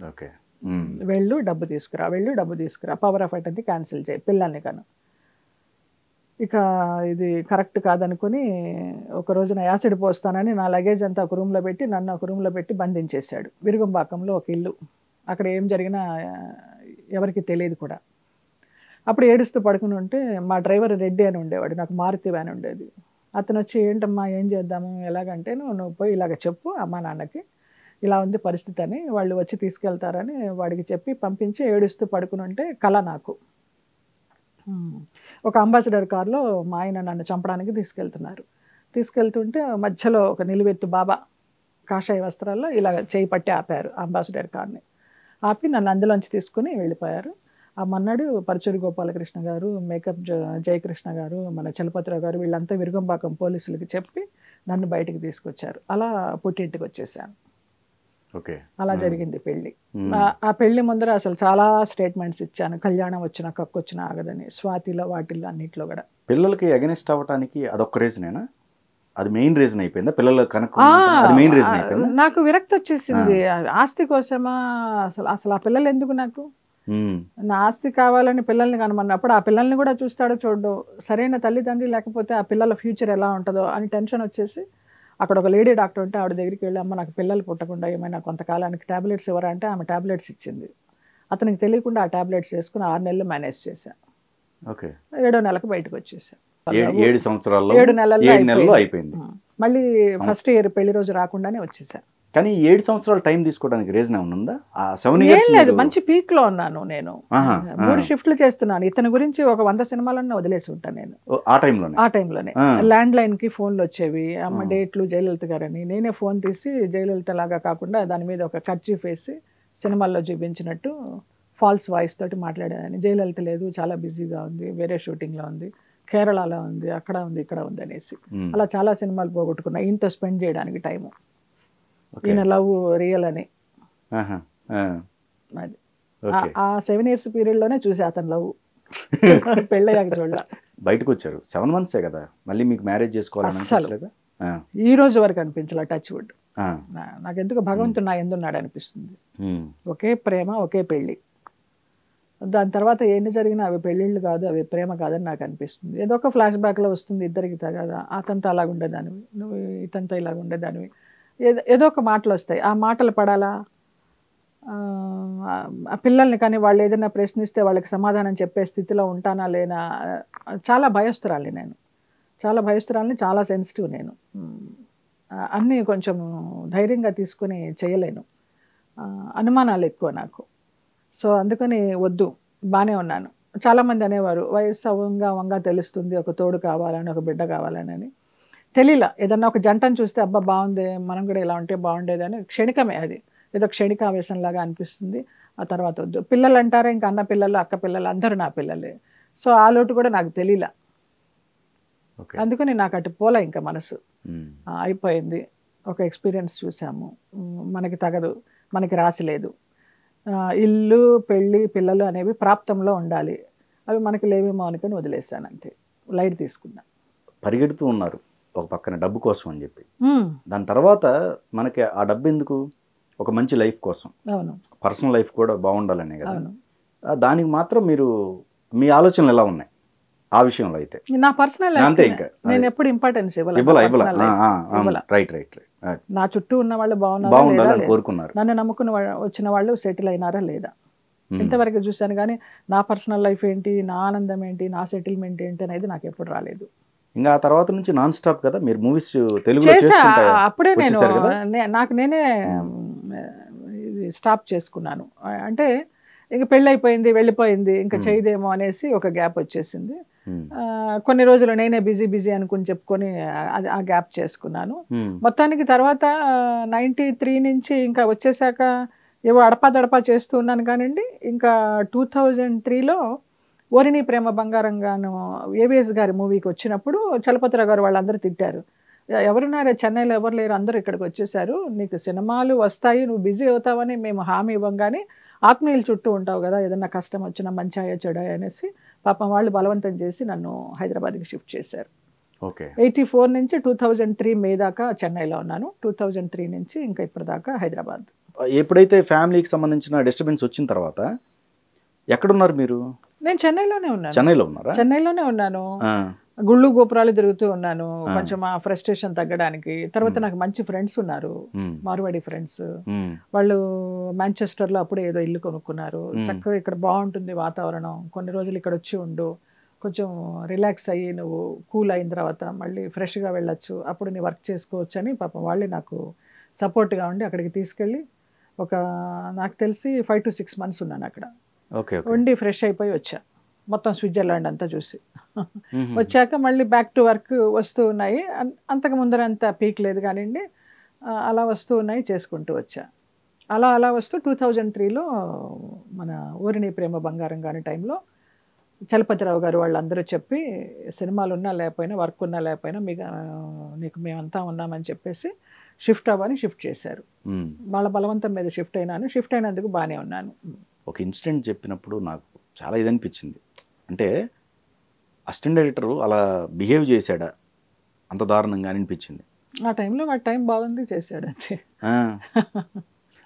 ఓకే. వెళ్ళు డబ్బు తీసుకురా వెళ్ళు డబ్బు తీసుకురా. పవర్ ఆఫ్ అటెంటి క్యాన్సిల్ చేయి పిల్లల్ని కను. ఇక ఇది కరెక్ట్ కాదనుకుని ఒక రోజున యాసిడ్ పోస్తానని నా లగేజ్ అంతా ఒక రూమ్లో పెట్టి నన్ను ఒక రూమ్లో పెట్టి బంధించేశాడు. విరుగుంబాకంలో ఒక ఇల్లు. అక్కడ ఏం జరిగినా ఎవరికి తెలియదు కూడా. అప్పుడు ఏడుస్తూ పడుకుని ఉంటే మా డ్రైవర్ రెడ్డి అని ఉండేవాడు నాకు మారుతి వ్యాన్ ఉండేది. అతను వచ్చి ఏంటమ్మా ఏం చేద్దాము? ఎలాగంటే నువ్వు నువ్వు పోయి ఇలాగ చెప్పు అమ్మా నాన్నకి. ఇలా ఉంది పరిస్థితి అని వాళ్ళు వచ్చి తీసుకెళ్తారని వాడికి చెప్పి పంపించి ఏడుస్తూ పడుకుని ఉంటే కళ నాకు. ఒక అంబాసిడర్ కారులో మా ఆయన నన్ను చంపడానికి తీసుకెళ్తున్నారు. తీసుకెళ్తుంటే మధ్యలో ఒక నిలువెత్తు బాబా కాషాయ వస్త్రాల్లో ఇలా చేయి పట్టి ఆపారు అంబాసిడర్ కార్ని. ఆపి నన్ను అందులోంచి తీసుకుని వెళ్ళిపోయారు. ఆ మన్నాడు పరచూరి గోపాలకృష్ణ గారు మేకప్ జయకృష్ణ గారు మన చలపతిరావు గారు వీళ్ళంతా విరుగంబాకం పోలీసులకి చెప్పి నన్ను బయటికి తీసుకొచ్చారు. అలా పుట్టింటికి వచ్చేసాను. ఓకే. అలా జరిగింది పెళ్ళి. ఆ- పెళ్ళి ముందర అసలు చాలా స్టేట్మెంట్స్ ఇచ్చాను. కళ్యాణం వచ్చిన కక్కు వచ్చిన ఆగదని స్వాతిలో వాటిల్లో అన్నిట్లో కూడా. పిల్లలకి అగెనిస్ట్ అవ్వటానికి అదొక్క రీజనేనా? అది మెయిన్ రీజన్ అయిపోయిందా? పిల్లలు అది మెయిన్ రీజన్ అయిపోయిందా? నాకు విరక్తి వచ్చేసింది. ఆస్తి కోసమా? అసలు అసలు ఆ పిల్లలు ఎందుకు నాకు. నా ఆస్తి కావాలని పిల్లల్ని కనమన్నప్పుడు ఆ పిల్లల్ని కూడా చూస్తాడో చూడడు సరైన తల్లిదండ్రి లేకపోతే ఆ పిల్లల ఫ్యూచర్ ఎలా ఉంటుందో అని టెన్షన్ వచ్చేసి అక్కడ ఒక లేడీ డాక్టర్ ఉంటే ఆవిడ దగ్గరికి వెళ్ళి అమ్మ నాకు పిల్లలు పుట్టకుండా ఏమైనా కొంతకాలానికి టాబ్లెట్స్ ఇవ్వరా? అంటే ఆమె టాబ్లెట్స్ ఇచ్చింది. అతనికి తెలియకుండా ఆ టాబ్లెట్స్ వేసుకుని ఆరు నెలలు మేనేజ్ చేశాను ఏడో నెలకు బయటకు వచ్చేసాను ఏడు సంవత్సరాల్లో ఏడు నెలల్లో ఏడు నెలల్లో అయిపోయింది. మళ్ళీ ఫస్ట్ ఇయర్ పెళ్ళి రోజు రాకుండానే వచ్చేసాను కానీ ఏడు సంవత్సరాలు టైం తీసుకోవడానికి రీజన్ ఏమైనా ఉందా? సెవెన్ ఇయర్స్ లేదు మంచి పీక్లో ఉన్నాను నేను. మూడు షిఫ్ట్లు చేస్తున్నాను. ఇతని గురించి ఒక వంద సినిమాలన్నీ వదిలేసి ఉంటాను నేను. ఆ టైంలోనే? ఆ టైంలోనే. ల్యాండ్ లైన్కి ఫోన్లు వచ్చేవి. అమ్మ డేట్లు జయలలిత గారని. నేనే ఫోన్ తీసి జయలలిత లాగా కాకుండా దాని మీద ఒక కర్చీఫ్ వేసి సినిమాల్లో చూపించినట్టు ఫాల్స్ వాయిస్ తోటి మాట్లాడేదాన్ని జయలలిత లేదు చాలా బిజీగా ఉంది వేరే షూటింగ్లో ఉంది కేరళలో ఉంది అక్కడ ఉంది ఇక్కడ ఉంది అనేసి. అలా చాలా సినిమాలు పోగొట్టుకున్నా. ఇంత స్పెండ్ చేయడానికి టైము. ఓకే. ఈయన లవ్ రియల్ అని. అది. ఆ- సెవెన్ ఇయర్స్ పీరియడ్లోనే చూసా అతను లవ్. పెళ్ళయ్యాక చూడాల. బయటకు వచ్చారు సెవెన్ మంత్సే కదా. మళ్ళీ మీకు మ్యారేజ్ చేసుకోవాలని ఈ రోజు వరకు అనిపించాల టచ్ వుడ్. ఆ, నాకెందుకు భగవంతుడు నా ఎందున్నాడు అనిపిస్తుంది. ఒకే ప్రేమ ఒకే పెళ్ళి. దాని తర్వాత ఎన్ని జరిగినా అవి పెళ్ళిళ్ళు కాదు అవి ప్రేమ కాదని నాకు అనిపిస్తుంది. ఏదో ఒక ఫ్లాష్ బ్యాక్లో వస్తుంది ఇద్దరికి తగదా అతనితో అలాగ ఉండేదానివి. నువ్వు ఇతనితో ఇలాగ ఉండేదానివి. ఏదో ఏదో ఒక మాటలు వస్తాయి. ఆ మాటలు పడాలా? ఆ, పిల్లల్ని కానీ వాళ్ళు ఏదైనా ప్రశ్నిస్తే వాళ్ళకి సమాధానం చెప్పే స్థితిలో ఉంటానా లేనా? చాలా భయస్తురాలి నేను. చాలా భయస్తురాలని చాలా సెన్సిటివ్ నేను. అన్నీ కొంచెం ధైర్యంగా తీసుకుని చేయలేను. అనుమానాలు ఎక్కువ నాకు. సో అందుకని వద్దు బాగానే ఉన్నాను. చాలామంది అనేవారు వయస్సు అవంగా వంగా తెలుస్తుంది ఒక తోడు కావాలని ఒక బిడ్డ కావాలని అని. తెలియలా ఏదన్నా ఒక జంటను చూస్తే అబ్బా బాగుంది మనం కూడా ఇలా ఉంటే బాగుండేదని క్షణికమే అది. ఏదో క్షణిక ఆవేశంలాగా అనిపిస్తుంది ఆ తర్వాత వద్దు. పిల్లలు అంటారా ఇంకా అన్న పిల్లలు అక్క పిల్లలు అందరూ నా పిల్లలే. సో ఆ లోటు కూడా నాకు తెలియలా అందుకని నాకు అటు పోలే ఇంకా మనసు. అయిపోయింది. ఒక ఎక్స్పీరియన్స్ చూసాము. మనకి తగదు మనకి రాసి లేదు. ఇల్లు పెళ్ళి పిల్లలు అనేవి ప్రాప్తంలో ఉండాలి. అవి మనకి లేవేమో అనుకుని వదిలేసాను అంతే. లైట్ తీసుకున్నా. పరిగెడుతూ ఉన్నారు ఒక పక్కన డబ్బు కోసం అని చెప్పి. దాని తర్వాత మనకి ఆ డబ్బు ఎందుకు? ఒక మంచి లైఫ్ కోసం. అవును. పర్సనల్ లైఫ్ కూడా బాగుండాలనే కదా. దానికి మాత్రం మీరు మీ ఆలోచనలు ఎలా ఉన్నాయి? ఆ విషయంలో అయితే. నా పర్సనల్ అంతే ఇంకా. నేను ఎప్పుడు ఇంపార్టెన్స్ ఇవ్వాల. రైట్ రైట్ రైట్ నా చుట్టూ ఉన్న వాళ్ళు బాగున్నారా? కోరుకున్నారు. నన్ను నమ్ముకుని వచ్చిన వాళ్ళు సెటిల్ అయినారా లేదా? మ్మ్. ఇంతవరకు చూశాను కానీ నా పర్సనల్ లైఫ్ ఏంటి నా ఆనందం ఏంటి నా సెటిల్మెంట్ ఏంటి అనేది నాకు ఎప్పుడు రాలేదు. ఇంకా ఆ తర్వాత నుంచి నాన్ స్టాప్ కదా? మీరు మూవీస్ తెలుగులో అప్పుడే నేను నాకు నేనే ఇది స్టాప్ చేసుకున్నాను. అంటే ఇంక పెళ్ళి అయిపోయింది వెళ్ళిపోయింది ఇంకా చేయదేమో అనేసి ఒక గ్యాప్ వచ్చేసింది. కొన్ని రోజులు నేనే బిజీ బిజీ అనుకుని చెప్పుకొని అది ఆ గ్యాప్ చేసుకున్నాను. మ్మ్. మొత్తానికి తర్వాత నైంటీ త్రీ నుంచి ఇంకా వచ్చేసాక ఏవో అడపా దడపా చేస్తూ ఉన్నాను కానివ్వండి ఇంకా టూ థౌజండ్ త్రీలో ఓరిని ప్రేమ బంగారంగాను ఏవిఎస్ గారి మూవీకి వచ్చినప్పుడు చలపతిరావు గారు వాళ్ళందరూ తిట్టారు. "ఎ- ఎవరున్నారే? చెన్నైలో ఎవరు లేరు? అందరూ ఇక్కడికి వచ్చేసారు నీకు సినిమాలు వస్తాయి నువ్వు బిజీ అవుతావని మేము హామీ ఇవ్వంగానే ఆత్మీయులు చుట్టూ ఉంటావు కదా ఏదన్నా కష్టం వచ్చినా మంచాయో చెడాయో అనేసి పాపం వాళ్ళు బలవంతం చేసి నన్ను హైదరాబాద్కి షిఫ్ట్ చేశారు. ఓకే. ఎయిటీ ఫోర్ నుంచి టూ థౌజండ్ త్రీ మే దాకా చెన్నైలో ఉన్నాను. టూ థౌజండ్ త్రీ నుంచి ఇంకా ఇప్పటిదాకా హైదరాబాద్. ఎప్పుడైతే ఫ్యామిలీకి సంబంధించిన డిస్టర్బెన్స్ వచ్చిన తర్వాత ఎక్కడున్నారు మీరు? నేను చెన్నైలోనే ఉన్నాను. చెన్నైలో ఉన్నారా? చెన్నైలోనే ఉన్నాను. గుళ్ళు గోపురాలు తిరుగుతూ ఉన్నాను. కొంచెం ఆ ఫ్రస్ట్రేషన్ తగ్గడానికి. తర్వాత నాకు మంచి ఫ్రెండ్స్ ఉన్నారు. మార్వాడి ఫ్రెండ్స్. వాళ్ళు మాంచెస్టర్లో అప్పుడే ఏదో ఇల్లు కొనుక్కున్నారు. చక్కగా ఇక్కడ బాగుంటుంది వాతావరణం. కొన్ని రోజులు ఇక్కడ వచ్చి ఉండు. కొంచెం రిలాక్స్ అయ్యి నువ్వు కూల్ అయిన తర్వాత మళ్ళీ ఫ్రెష్గా వెళ్ళొచ్చు. అప్పుడు నీ వర్క్ చేసుకోవచ్చు అని పాపం వాళ్ళే నాకు సపోర్ట్గా ఉండి అక్కడికి తీసుకెళ్ళి ఒక నాకు తెలిసి ఫైవ్ టు సిక్స్ మంత్స్ ఉన్నాను అక్కడ. ఉండి ఫ్రెష్ అయిపోయి వచ్చా. మొత్తం స్విట్జర్లాండ్ అంతా చూసి. వచ్చాక మళ్ళీ బ్యాక్ టు వర్క్ వస్తూ ఉన్నాయి. అంతకు ముందరంత పీక్ లేదు కానివ్వండి అలా వస్తూ ఉన్నాయి చేసుకుంటూ వచ్చా. అలా అలా వస్తూ టూ థౌజండ్ త్రీలో మన ఊరిని ప్రేమ బంగారం కాని టైంలో చలపతిరావు గారు వాళ్ళందరూ చెప్పి సినిమాలు ఉన్నా లేకపోయినా వర్క్ ఉన్నా లేకపోయినా మీకు నీకు మేమంతా ఉన్నామని చెప్పేసి షిఫ్ట్ అవ్వని షిఫ్ట్ చేశారు. వాళ్ళ బలవంతం మీద షిఫ్ట్ అయినాను. షిఫ్ట్ అయినందుకు బాగానే ఉన్నాను. ఒక ఇన్సిడెంట్ చెప్పినప్పుడు నాకు చాలా ఇది అనిపించింది. అంటే అసిస్టెంట్ డైరెక్టర్ అలా బిహేవ్ చేశాడా? అంత దారుణంగా అనిపించింది. ఆ టైంలో వాడి టైం బాగుంది చేశాడు అంతే.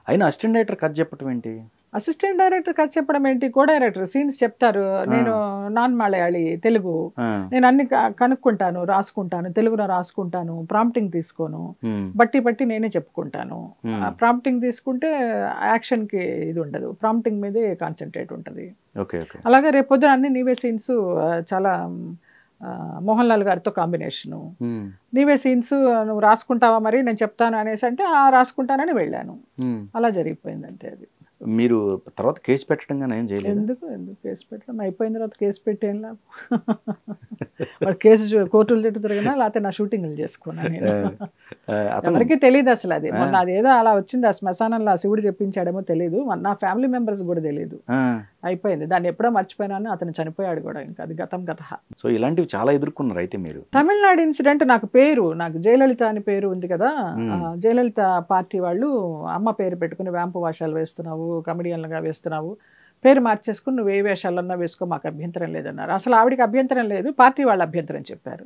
అయినా అసిస్టెంట్ డైరెక్టర్ కథ చెప్పటం ఏంటి? అసిస్టెంట్ డైరెక్టర్ కథ చెప్పడం ఏంటి? కో డైరెక్టర్ సీన్స్ చెప్తారు. నేను నాన్ మలయాళి తెలుగు. నేను అన్ని క- కనుక్కుంటాను రాసుకుంటాను తెలుగులో రాసుకుంటాను ప్రాంప్టింగ్ తీసుకోను. బట్టి బట్టి నేనే చెప్పుకుంటాను. ప్రాంప్టింగ్ తీసుకుంటే యాక్షన్కి ఇది ఉండదు. ప్రాంప్టింగ్ మీదే కాన్సన్ట్రేట్ ఉంటుంది. అలాగే రేపు పొద్దున అన్ని నీవే సీన్స్ చాలా మోహన్ లాల్ గారితో కాంబినేషను. నీవే సీన్స్ నువ్వు రాసుకుంటావా మరి? నేను చెప్తాను అనేసి అంటే ఆ రాసుకుంటానని వెళ్ళాను. అలా జరిగిపోయింది అంతే అది. మీరు తర్వాత కేసు పెట్టడం కానీ ఏం చేయలేదు? ఎందుకు? ఎందుకు కేసు పెట్టడం? అయిపోయిన తర్వాత కేసు పెట్టి లాభం? మరి కేసు కోర్టులు చుట్టూ తిరిగినా లేకపోతే నా షూటింగ్లు చేసుకున్నా నేను. అతను ఎవరికి తెలియదు అసలు అది. మొన్న అదేదో అలా వచ్చింది. ఆ శ్మశానంలో ఆ శివుడు చెప్పించాడేమో తెలియదు నా ఫ్యామిలీ మెంబర్స్ కూడా తెలియదు. అయిపోయింది. దాన్ని ఎప్పుడో మర్చిపోయినాను అతను చనిపోయాడు కూడా ఇంకా. అది గతం గత సో ఇలాంటివి చాలా ఎదుర్కొన్నారు అయితే మీరు. తమిళనాడు ఇన్సిడెంట్ నాకు పేరు నాకు జయలలిత అని పేరు ఉంది కదా. జయలలిత పార్టీ వాళ్ళు అమ్మ పేరు పెట్టుకుని వ్యాంపు వేషాలు వేస్తున్నావు కమెడియన్లుగా వేస్తున్నావు. పేరు మార్చేసుకుని నువ్వు ఏ వేషాలన్నా వేసుకో మాకు అభ్యంతరం లేదన్నారు. అసలు ఆవిడకి అభ్యంతరం లేదు పార్టీ వాళ్ళు అభ్యంతరం చెప్పారు.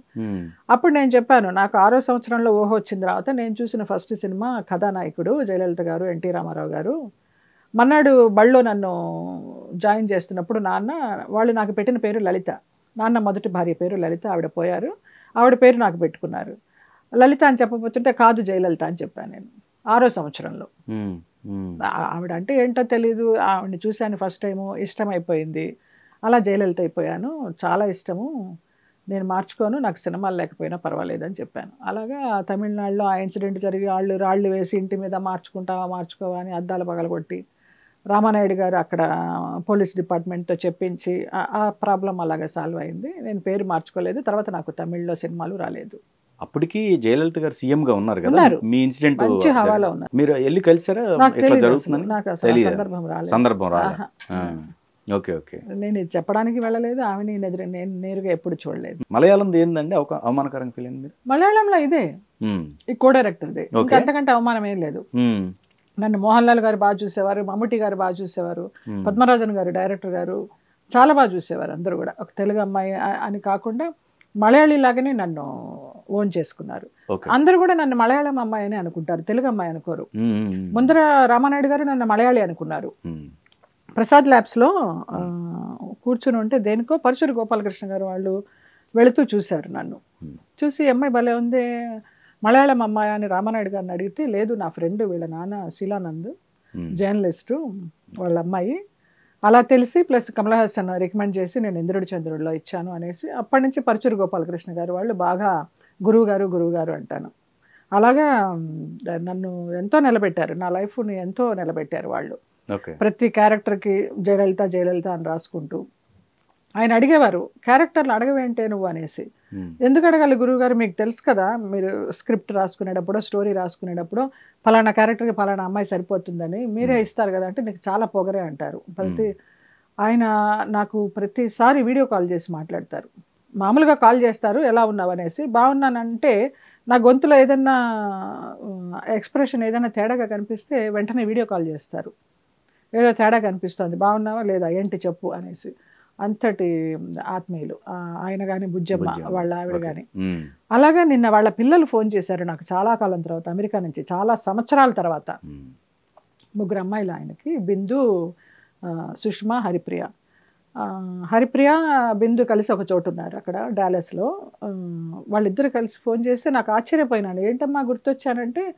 అప్పుడు నేను చెప్పాను నాకు ఆరో సంవత్సరంలో ఊహ వచ్చిన తర్వాత నేను చూసిన ఫస్ట్ సినిమా కథానాయకుడు జయలలిత గారు ఎన్టీ రామారావు గారు. మన్నాడు బళ్ళో నన్ను జాయిన్ చేస్తున్నప్పుడు నాన్న వాళ్ళు నాకు పెట్టిన పేరు లలిత. నాన్న మొదటి భార్య పేరు లలిత ఆవిడ పోయారు. ఆవిడ పేరు నాకు పెట్టుకున్నారు. లలిత అని చెప్పబోతుంటే కాదు జయలలిత అని చెప్పాను నేను ఆరో సంవత్సరంలో. ఆవిడ అంటే ఏంటో తెలీదు. ఆవిడని చూశాను ఫస్ట్ టైము ఇష్టం అయిపోయింది. అలా జయలలిత అయిపోయాను. చాలా ఇష్టము. నేను మార్చుకోను నాకు సినిమాలు లేకపోయినా పర్వాలేదు అని చెప్పాను. అలాగా తమిళనాడులో ఆ ఇన్సిడెంట్ జరిగి వాళ్ళు రాళ్ళు వేసి ఇంటి మీద మార్చుకుంటావా మార్చుకోవా అని అద్దాలు పగలగొట్టి రామానాయుడు గారు అక్కడ పోలీస్ డిపార్ట్మెంట్తో చెప్పించి ఆ- ప్రాబ్లం అలాగే సాల్వ్ అయింది. నేను పేరు మార్చుకోలేదు. తర్వాత నాకు తమిళ్ళో సినిమాలు రాలేదు. అప్పటికి జయలలిత గారు సీఎం గా ఉన్నారు కదా. మీ ఇన్సిడెంట్ మంచి హవాలో ఉన్నారు. మీరు వెళ్ళి కలిసారా? ఇట్లా జరుగుతుందని? సందర్భం రాలేదు. సందర్భం రాలే. ఆహా. ఆ. Okay okay. నేను ఇది చెప్పడానికి వెళ్ళలేదు. ఆమెని ఎదురు నేను నేరుగా ఎప్పుడు చూడలేదు. మలయాళం ఏందండి? అవక- అవమానకరంగా ఫీల్ మలయాళంలో ఇదే. ఈ కో డైరెక్టర్ది. ఇంకా Okay. అంతకంటే అవమానం ఏం లేదు. నన్ను మోహన్ లాల్ గారు బాగా చూసేవారు మమ్ముటి గారు బాగా చూసేవారు. పద్మరాజన్ గారు డైరెక్టర్ గారు చాలా బాగా చూసేవారు అందరూ కూడా ఒక తెలుగు అమ్మాయి అని కాకుండా మలయాళీ లాగానే నన్ను ఓన్ చేసుకున్నారు అందరూ కూడా నన్ను మలయాళం అమ్మాయి అని అనుకుంటారు తెలుగు అమ్మాయి అనుకోరు. ముందర రామానాయుడు గారు నన్ను మలయాళీ అనుకున్నారు. ప్రసాద్ ల్యాబ్స్లో కూర్చుని ఉంటే దేనికో పరశురు గోపాలకృష్ణ గారు వాళ్ళు వెళుతూ చూశారు నన్ను. చూసి "ఈ అమ్మాయి భలే ఉంది మలయాళం అమ్మాయి అని రామానాయుడు గారిని అడిగితే లేదు నా ఫ్రెండ్ వీళ్ళ నాన్న శీలానంద్. జర్నలిస్టు వాళ్ళ అమ్మాయి. అలా తెలిసి ప్లస్ కమల్ హాసన్ రికమెండ్ చేసి నేను ఇంద్రుడి చంద్రుడిలో ఇచ్చాను అనేసి అప్పటి నుంచి పరచూరు గోపాలకృష్ణ గారు వాళ్ళు బాగా గురువు గారు గురువు గారు అంటాను. అలాగా నన్ను ఎంతో నిలబెట్టారు. నా లైఫ్ని ఎంతో నిలబెట్టారు వాళ్ళు. ప్రతి క్యారెక్టర్కి జయలలిత జయలలిత అని రాసుకుంటూ. ఆయన అడిగేవారు క్యారెక్టర్లు అడగవేంటే నువ్వు? అనేసి. ఎందుకు అడగాలి గురువుగారు? మీకు తెలుసు కదా మీరు స్క్రిప్ట్ రాసుకునేటప్పుడు స్టోరీ రాసుకునేటప్పుడు ఫలానా క్యారెక్టర్కి ఫలానా అమ్మాయి సరిపోతుందని మీరే ఇస్తారు కదా అంటే నీకు చాలా పొగరే అంటారు. ప్రతి ఆయన నాకు ప్రతిసారి వీడియో కాల్ చేసి మాట్లాడతారు. మామూలుగా కాల్ చేస్తారు ఎలా ఉన్నావు అనేసి. బాగున్నానంటే నా గొంతులో ఏదన్నా ఎక్స్ప్రెషన్ ఏదైనా తేడాగా కనిపిస్తే వెంటనే వీడియో కాల్ చేస్తారు. ఏదో తేడా కనిపిస్తుంది బాగున్నావా లేదా? ఏంటి చెప్పు అనేసి. అంతటి ఆత్మీయులు ఆయన కానీ బుజ్జమ్మ. వాళ్ళ ఆవిడ. కానీ. అలాగా నిన్న వాళ్ళ పిల్లలు ఫోన్ చేశారు నాకు చాలా కాలం తర్వాత అమెరికా నుంచి చాలా సంవత్సరాల తర్వాత. ముగ్గురు అమ్మాయిలు ఆయనకి బిందు సుష్మా హరిప్రియ హరిప్రియ బిందు కలిసి ఒక చోటు ఉన్నారు అక్కడ డాలస్లో వాళ్ళిద్దరు కలిసి ఫోన్ చేస్తే నాకు ఆశ్చర్యపోయినాను ఏంటమ్మా గుర్తొచ్చానంటే "ఆ,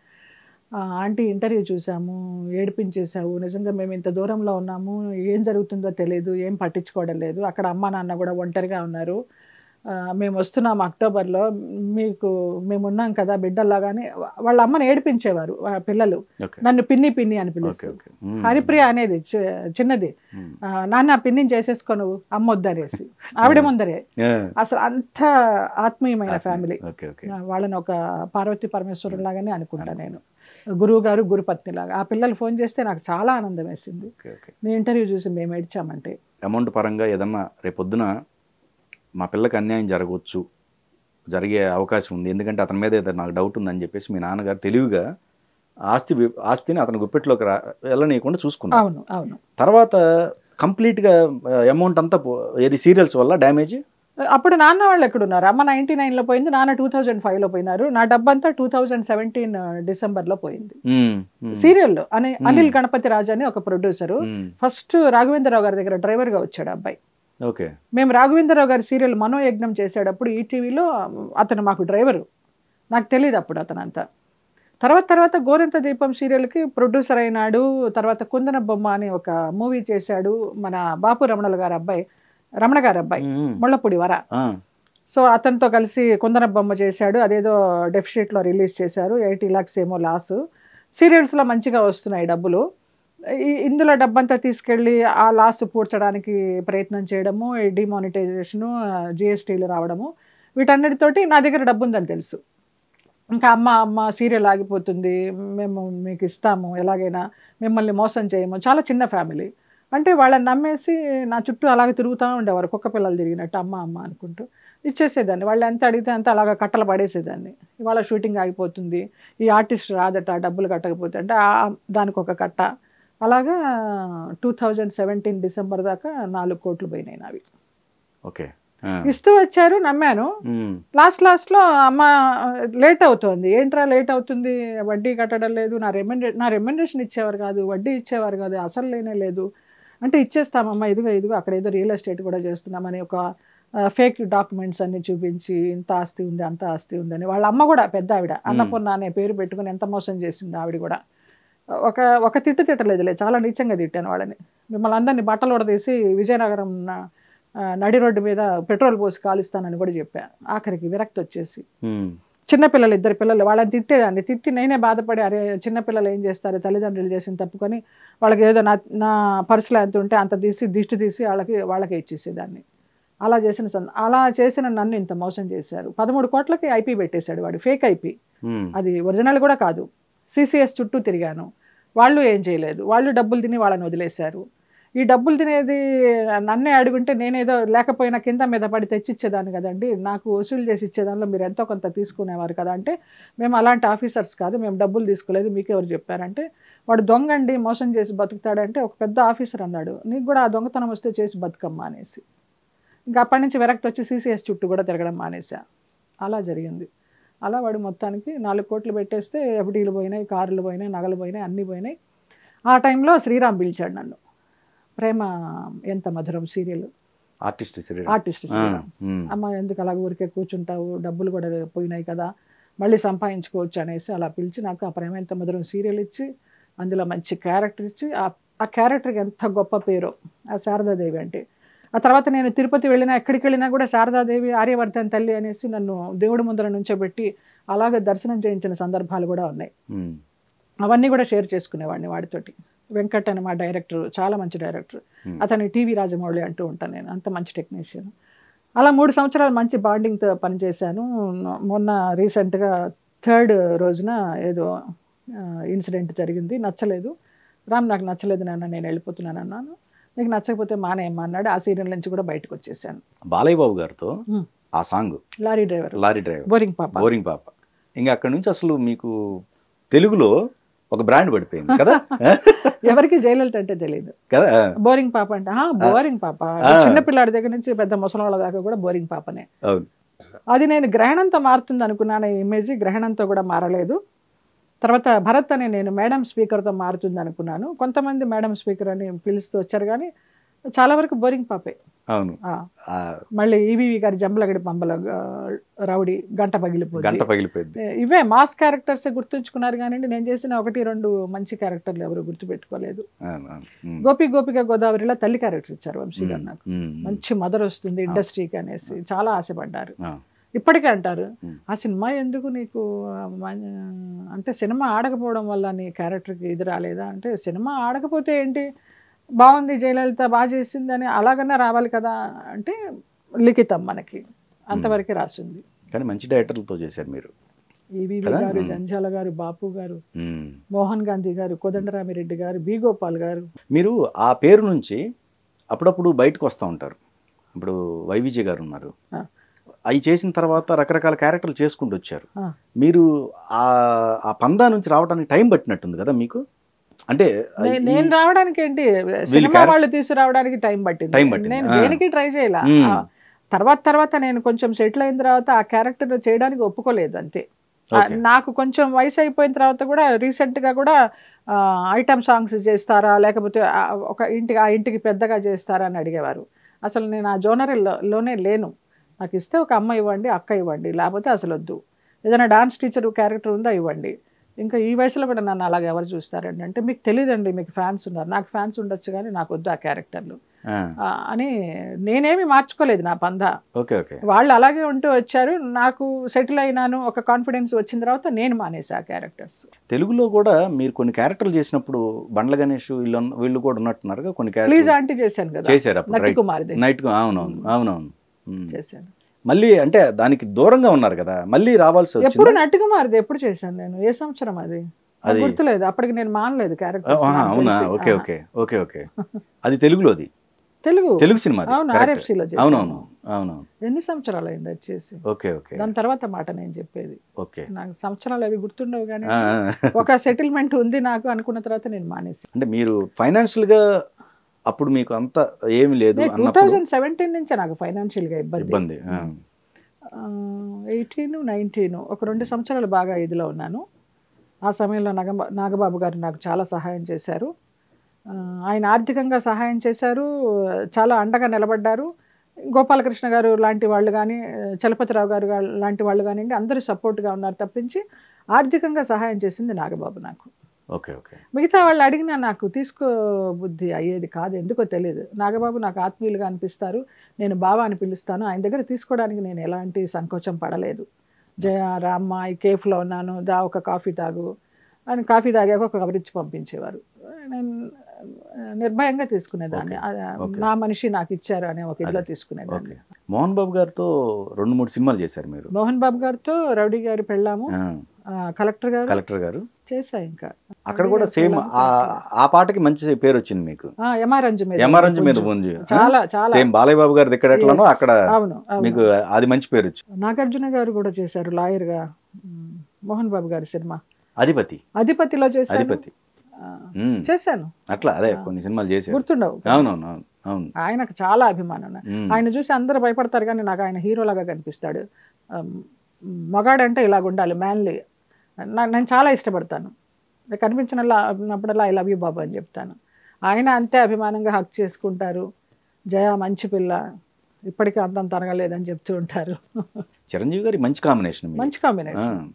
ఆంటీ ఇంటర్వ్యూ చూసాము ఏడిపించేసావు నిజంగా మేము ఇంత దూరంలో ఉన్నాము ఏం జరుగుతుందో తెలియదు ఏం పట్టించుకోవడం లేదు అక్కడ అమ్మ నాన్న కూడా ఒంటరిగా ఉన్నారు. మేము వస్తున్నాం అక్టోబర్లో మీకు మేము ఉన్నాం కదా బిడ్డల్లాగానే వాళ్ళ అమ్మని ఏడిపించేవారు పిల్లలు. నన్ను పిన్ని పిన్ని అని ఓకే పిలుస్తూ. ఓకే మ్మ్. హరిప్రియ అనేది చిన్నది. నాన్న పిన్నిని చేసేసుకో నువ్వు అమ్మ వద్దనేసి ఆవిడ ముందరే. అసలు అంత ఆత్మీయమైన ఫ్యామిలీ. వాళ్ళని ఒక పార్వతి పరమేశ్వరుడు లాగానే అనుకుంటా నేను. గురువు గారు గురుపత్ని లాగా. ఆ పిల్లలు ఫోన్ చేస్తే నాకు చాలా ఆనందం వేసింది. మీ ఇంటర్వ్యూ చూసి మేము ఏడ్చామంటే. అమౌంట్ పరంగా ఏదన్నా రేపొద్దున మా పిల్లకి అన్యాయం జరగవచ్చు జరిగే అవకాశం ఉంది. ఎందుకంటే అతని మీద ఏదో నాకు డౌట్ ఉందని చెప్పేసి మీ నాన్నగారు తెలివిగా ఆస్తి ఆస్తిని అతని గుప్పెట్లోకి రా వెళ్ళనీయకుండా చూసుకున్నారు. అవును అవును. తర్వాత కంప్లీట్గా అమౌంట్ అంతా ఏది సీరియల్స్ వల్ల డ్యామేజ్? అప్పుడు నాన్న వాళ్ళు ఎక్కడున్నారు? అమ్మ నైన్టీ నైన్లో పోయింది నాన్న టూ థౌజండ్ ఫైవ్లో పోయినారు. నా డబ్బంతా టూ థౌజండ్ సెవెంటీన్ డిసెంబర్లో పోయింది. సీరియల్లో. అని అనిల్ గణపతి రాజు అని ఒక ప్రొడ్యూసరు. ఫస్ట్ రాఘవేంద్రరావు గారి దగ్గర డ్రైవర్గా వచ్చాడు అబ్బాయి. ఓకే. మేము రాఘవేంద్రరావు గారి సీరియల్ మనోయజ్ఞం చేసేటప్పుడు ఈటీవీలో అతను మాకు డ్రైవరు. నాకు తెలియదు అప్పుడు అతను అంతా తర్వాత తర్వాత గోరెంత దీపం సీరియల్కి ప్రొడ్యూసర్ అయినాడు. తర్వాత కుందన బొమ్మ అని ఒక మూవీ చేశాడు. మన బాపు రమణల గారి అబ్బాయి. రమణ గారి అబ్బాయి ముళ్ళపూడి వర. సో అతనితో కలిసి కుందన బొమ్మ చేశాడు అదేదో డెఫిషిట్లో రిలీజ్ చేశారు ఎయిటీ లాక్స్ ఏమో లాస్ సీరియల్స్లో మంచిగా వస్తున్నాయి డబ్బులు. ఇందులో డబ్బంతా తీసుకెళ్ళి ఆ లాస్ పూడ్చడానికి ప్రయత్నం చేయడము డిమానిటైజేషను జిఎస్టీలు రావడము వీటన్నిటితోటి నా దగ్గర డబ్బు ఉందని తెలుసు. ఇంకా అమ్మ అమ్మ సీరియల్ ఆగిపోతుంది మేము మీకు ఇస్తాము ఎలాగైనా మిమ్మల్ని మోసం చేయము. చాలా చిన్న ఫ్యామిలీ అంటే వాళ్ళని నమ్మేసి నా చుట్టూ అలాగే తిరుగుతూ ఉండేవారు కుక్క పిల్లలు తిరిగినట్టు అమ్మ అమ్మ అనుకుంటూ. ఇచ్చేసేదాన్ని. వాళ్ళు ఎంత అడిగితే అంత అలాగా కట్టలు పడేసేదాన్ని. ఇవాళ షూటింగ్ ఆగిపోతుంది ఈ ఆర్టిస్ట్ రాదట డబ్బులు కట్టకపోతే అంటే దానికి ఒక కట్ట. అలాగా టూ థౌజండ్ సెవెంటీన్ డిసెంబర్ దాకా నాలుగు కోట్లు పోయినాయి నావి. ఓకే. ఇస్తూ వచ్చారు నమ్మాను. లాస్ట్ లాస్ట్లో అమ్మ లేట్ అవుతోంది. ఏంట్రా లేట్ అవుతుంది? వడ్డీ కట్టడం లేదు. నా రెమెండే నా రెమెండేషన్ ఇచ్చేవారు కాదు వడ్డీ ఇచ్చేవారు కాదు అసలు లేనే లేదు. అంటే ఇచ్చేస్తామమ్మా ఇదిగో ఇదిగో అక్కడ ఏదో రియల్ ఎస్టేట్ కూడా చేస్తున్నామని ఒక ఫేక్ డాక్యుమెంట్స్ అన్ని చూపించి ఇంత ఆస్తి ఉంది అంత ఆస్తి ఉందని వాళ్ళ అమ్మ కూడా పెద్ద ఆవిడ అన్నపూర్ణ అనే పేరు పెట్టుకుని ఎంత మోసం చేసింది ఆవిడ కూడా. ఒక ఒక తిట్టు తిట్టలేదులే చాలా నీచంగా తిట్టాను వాళ్ళని. మిమ్మల్ని అందరినీ బట్టలు ఉడదీసి విజయనగరం నా- నడి రోడ్డు మీద పెట్రోల్ పోసి కాలుస్తానని కూడా చెప్పా. ఆఖరికి విరక్తి వచ్చేసి చిన్నపిల్లలు ఇద్దరు పిల్లలు వాళ్ళని తిట్టేదాన్ని. తిట్టి నేనే బాధపడి అరే చిన్నపిల్లలు ఏం చేస్తారు? తల్లిదండ్రులు చేసిన తప్పుకొని వాళ్ళకి ఏదో నా నా పర్సులో ఎంత ఉంటే అంత తీసి దిష్టి తీసి వాళ్ళకి వాళ్ళకే ఇచ్చేసేదాన్ని. అలా చేసిన సంద అలా చేసిన నన్ను ఇంత మోసం చేశారు. పదమూడు కోట్లకి ఐపీ పెట్టేశాడు వాడు ఫేక్ ఐపీ అది ఒరిజినల్ కూడా కాదు. సిసిఎస్ చుట్టూ తిరిగాను. వాళ్ళు ఏం చేయలేదు. వాళ్ళు డబ్బులు తిని వాళ్ళని వదిలేశారు. ఈ డబ్బులు తినేది నన్నే అడుగుంటే నేనేదో లేకపోయినా కింద మీద పడి తెచ్చిచ్చేదాన్ని కదండి. నాకు వసూలు చేసి ఇచ్చేదానిలో మీరు ఎంతో కొంత తీసుకునేవారు కదా అంటే మేము అలాంటి ఆఫీసర్స్ కాదు మేము డబ్బులు తీసుకోలేదు మీకు ఎవరు చెప్పారంటే వాడు దొంగండి మోసం చేసి బతుకుతాడంటే ఒక పెద్ద ఆఫీసర్ అన్నాడు. నీకు కూడా ఆ దొంగతనం వస్తే చేసి బతుకమ్మా అనేసి. ఇంకా అప్పటి నుంచి విరక్తి వచ్చి సీసీఎస్ చుట్టూ కూడా తిరగడం మానేసా అలా జరిగింది. అలా వాడు మొత్తానికి నాలుగు కోట్లు పెట్టేస్తే ఎఫ్డీలు పోయినాయి కార్లు పోయినాయి నగలు పోయినాయి అన్నీ పోయినాయి. ఆ టైంలో శ్రీరామ్ పిలిచాడు నన్ను. ప్రేమ ఎంత మధురం సీరియల్? ఆర్టిస్ట్ ఆర్టిస్ట్ అమ్మ ఎందుకు అలా ఊరికే కూర్చుంటావు? డబ్బులు కూడా పోయినాయి కదా. మళ్ళీ సంపాదించుకోవచ్చు అనేసి అలా పిలిచి నాకు ఆ ప్రేమ ఎంత మధురం సీరియల్ ఇచ్చి అందులో మంచి క్యారెక్టర్ ఇచ్చి ఆ ఆ క్యారెక్టర్కి ఎంత గొప్ప పేరు ఆ శారదాదేవి అంటే. ఆ తర్వాత నేను తిరుపతి వెళ్ళినా ఎక్కడికి వెళ్ళినా కూడా శారదాదేవి ఆర్యవర్ధన్ తల్లి అనేసి నన్ను దేవుడి ముందర నుంచోబెట్టి అలాగే దర్శనం చేయించిన సందర్భాలు కూడా ఉన్నాయి. అవన్నీ కూడా షేర్ చేసుకునేవాడిని వాడితోటి. వెంకట్ అని మా డైరెక్టర్ చాలా మంచి డైరెక్టర్. అతని టీవీ రాజమౌళి అంటూ ఉంటాను నేను అంత మంచి టెక్నీషియన్. అలా మూడు సంవత్సరాలు మంచి బాండింగ్తో పనిచేశాను. మొన్న రీసెంట్గా థర్డ్ రోజున ఏదో ఇన్సిడెంట్ జరిగింది నచ్చలేదు. రామ్ నాకు నచ్చలేదు నాన్న నేను వెళ్ళిపోతున్నాను అన్నాను. నీకు నచ్చకపోతే మానేయమ్మా అన్నాడు. ఆ సీరియల్ నుంచి కూడా బయటకు వచ్చేసాను. బాలయ్య బాబు గారితో Hmm. ఆ song lorry driver. Lorry driver. Boring పాప. బోరింగ్ పాప. ఇంకా అక్కడ నుంచి అసలు మీకు తెలుగులో ఒక బ్రాండ్ పడిపోయింది కదా? ఎవరికి జయలలిత అంటే తెలియదు కదా? బోరింగ్ పాప అంటే "ఆ, బోరింగ్ పాప. చిన్న పిల్లాడి దగ్గర నుంచి పెద్ద ముసలాళ్ళ దాకా కూడా బోరింగ్ పాపనే. అది నేను గ్రహణంతో మారుతుంది అనుకున్నాను ఈ ఇమేజ్ గ్రహణంతో కూడా మారలేదు. తర్వాత భరత్ అని నేను మేడం స్పీకర్తో మారుతుంది అనుకున్నాను. కొంతమంది మేడం స్పీకర్ అని పిలుస్తూ వచ్చారు కానీ చాలా వరకు బోరింగ్ పాపే. అవును. మళ్ళీ ఈవీవి గారి జంబలగడి పంబల రౌడీ గంట పగిలిపోతుంది గంట పగిలిపోయింది ఇవే మాస్ క్యారెక్టర్స్ గుర్తుంచుకున్నారు కానీ నేను చేసిన ఒకటి రెండు మంచి క్యారెక్టర్లు ఎవరు గుర్తుపెట్టుకోలేదు. గోపి గోపిక గోదావరిలో తల్లి క్యారెక్టర్ ఇచ్చారు వంశీ గారు నాకు. మంచి మదర్ వస్తుంది ఇండస్ట్రీకి అనేసి చాలా ఆశపడ్డారు. ఇప్పటికే అంటారు. ఆ సినిమా ఎందుకు నీకు అంటే సినిమా ఆడకపోవడం వల్ల నీ క్యారెక్టర్కి ఇది రాలేదా? అంటే సినిమా ఆడకపోతే ఏంటి? బాగుంది జయలలిత బాగా చేసింది అని అలాగన్నా రావాలి కదా అంటే లిఖితం మనకి అంతవరకే రాసింది కానీ మంచి డైరెక్టర్లతో చేశారు మీరు ఈవీవి? గారు. జంజాల గారు బాపు గారు ఉమ్. మోహన్ గాంధీ గారు కోదండరామిరెడ్డి గారు బి గోపాల్ గారు మీరు ఆ పేరు నుంచి అప్పుడప్పుడు బయటకు వస్తూ ఉంటారు ఇప్పుడు వైవిజయ్ గారు ఉన్నారు. అవి చేసిన తర్వాత రకరకాల క్యారెక్టర్లు చేసుకుంటూ వచ్చారు. మీరు ఆ ఆ పందా నుంచి రావడానికి టైం పట్టినట్టుంది కదా మీకు అంటే నేను రావడానికి ఏంటి సినిమా వాళ్ళు తీసుకురావడానికి టైం పట్టింది పట్టింది. నేను. దేనికి ట్రై చేయాల. తర్వాత తర్వాత నేను కొంచెం సెటిల్ అయిన తర్వాత ఆ క్యారెక్టర్ చేయడానికి ఒప్పుకోలేదు అంతే. నాకు కొంచెం వయసు అయిపోయిన తర్వాత కూడా recent గా కూడా ఐటమ్ సాంగ్స్ చేస్తారా లేకపోతే ఒక ఇంటికి ఆ ఇంటికి పెద్దగా చేస్తారా అని అడిగేవారు అసలు నేను ఆ జోనర్లోనే లేను నాకు ఇస్తే ఒక అమ్మ ఇవ్వండి అక్క ఇవ్వండి లేకపోతే అసలు వద్దు ఏదైనా డాన్స్ టీచర్ క్యారెక్టర్ ఉందా ఇవ్వండి ఇంకా ఈ వయసులో కూడా నన్ను అలాగ ఎవరు చూస్తారండి అంటే మీకు తెలియదండి మీకు ఫ్యాన్స్ ఉన్నారు. నాకు ఫ్యాన్స్ ఉండొచ్చు కానీ నాకు వద్దు ఆ క్యారెక్టర్లు. అని నేనేమి మార్చుకోలేదు నా పంద ఓకే ఓకే. వాళ్ళు అలాగే ఉంటూ వచ్చారు. నాకు సెటిల్ అయినాను. ఒక కాన్ఫిడెన్స్ వచ్చిన తర్వాత నేను మానేసా ఆ క్యారెక్టర్స్. తెలుగులో కూడా మీరు కొన్ని క్యారెక్టర్లు చేసినప్పుడు బండ్ల గణేష్ వీళ్ళు వీళ్ళు కూడా ఉన్నట్టున్నారు కొన్ని ప్లీజ్ ఆంటీ చేశాను కదా. నైట్ అవునవును అవునవును. ఉమ్. చేశాను. మళ్ళీ అంటే దానికి దూరంగా ఉన్నారు కదా మళ్ళీ రావాల్సి ఎప్పుడు నట్టి కుమార్ది ఎప్పుడు చేశాను నేను? ఏ సంవత్సరం అది? అది- గుర్తులేదు. అప్పటికి నేను మానలేదు క్యారెక్టర్ అవునా? Okay okay okay okay. అది తెలుగులోది? తెలుగు. తెలుగు సినిమా అది, అవును. అవునవును అవునవును ఎన్ని సంవత్సరాలు అయింది అది చేసి? Okay okay. దాని తర్వాత మాట నేను చెప్పేది. ఓకే. నాకు సంవత్సరాలు అవి గుర్తుండవు కానీ. ఒక సెటిల్మెంట్ ఉంది నాకు అనుకున్న తర్వాత నేను మానేసి. అంటే మీరు ఫైనాన్షియల్గా అప్పుడు మీకు అంత ఏమి లేదు టూ థౌజండ్ సెవెంటీన్ నుంచే నాకు ఫైనాన్షియల్గా ఇబ్బంది. ఇబ్బంది. ఎయిటీన్ నైన్టీన్ ఒక రెండు సంవత్సరాలు బాగా ఇదిలో ఉన్నాను. ఆ సమయంలో నాగ నాగబాబు గారు నాకు చాలా సహాయం చేశారు. ఆయన ఆర్థికంగా సహాయం చేశారు. చాలా అండగా నిలబడ్డారు. గోపాలకృష్ణ గారు లాంటి వాళ్ళు కానీ చలపతిరావు గారు లాంటి వాళ్ళు కానివ్వండి అందరూ సపోర్ట్గా ఉన్నారు తప్పించి ఆర్థికంగా సహాయం చేసింది నాగబాబు నాకు. Okay okay. మిగతా వాళ్ళు అడిగినా నాకు తీసుకో బుద్ధి అయ్యేది కాదు ఎందుకో తెలియదు నాగబాబు నాకు ఆత్మీయులుగా అనిపిస్తారు నేను బావ అని పిలుస్తాను ఆయన దగ్గర తీసుకోవడానికి నేను ఎలాంటి సంకోచం పడలేదు. జయ రామ్మ ఈ కేఫ్లో ఉన్నాను దా ఒక కాఫీ తాగు అని కాఫీ తాగాక ఒక కవర్ ఇచ్చి పంపించేవారు. నేను నిర్భయంగా తీసుకునేదాన్ని. నా మనిషి నాకు ఇచ్చారు అనే ఒక ఇదిలో తీసుకునేదాన్ని. మోహన్ బాబు గారితో రెండు మూడు సినిమాలు చేశారు మీరు. మోహన్ బాబు గారితో రౌడీ గారి పెళ్ళాము. కలెక్టర్ గారు. కలెక్టర్ గారు. చేశా ఇంకా. అక్కడ కూడా సేమ్ ఆ పాటకి మంచి పేరు వచ్చింది మీకు. ఆ, యమారంజు మీద యమరంజు మీద పుంజు. చాలా చాలా. సేమ్ బాలయ్య బాబు గారి దగ్గర ఎట్లానో. అక్కడ. మీకు అది మంచి పేరు వచ్చింది నాగార్జున గారు కూడా చేశారు లాయర్గా మోహన్ బాబు గారి సినిమా. అధిపతి. అధిపతిలో చేశాను. అధిపతి. చేశాను. అట్లా అదే కొన్ని సినిమాలు చేశారు. గుర్తుండవు. అవునవును అవును అవును. ఆయనకు చాలా అభిమానం. ఆయన చూసి అందరూ భయపడతారు కానీ నాకు ఆయన హీరోలాగా కనిపిస్తాడు. మగాడంటే ఇలాగ ఉండాలి మ్యాన్లీ నేను చాలా ఇష్టపడతాను. నాకు కనిపించినప్పుడల్లా ఐ లవ్ యూ బాబు అని చెప్తాను. ఆయన అంతే అభిమానంగా హక్ చేసుకుంటారు. జయ మంచి పిల్ల. ఇప్పటికీ అంతం తరగలేదని చెప్తూ ఉంటారు. చిరంజీవి గారి మంచి కాంబినేషన్ మంచి కాంబినేషన్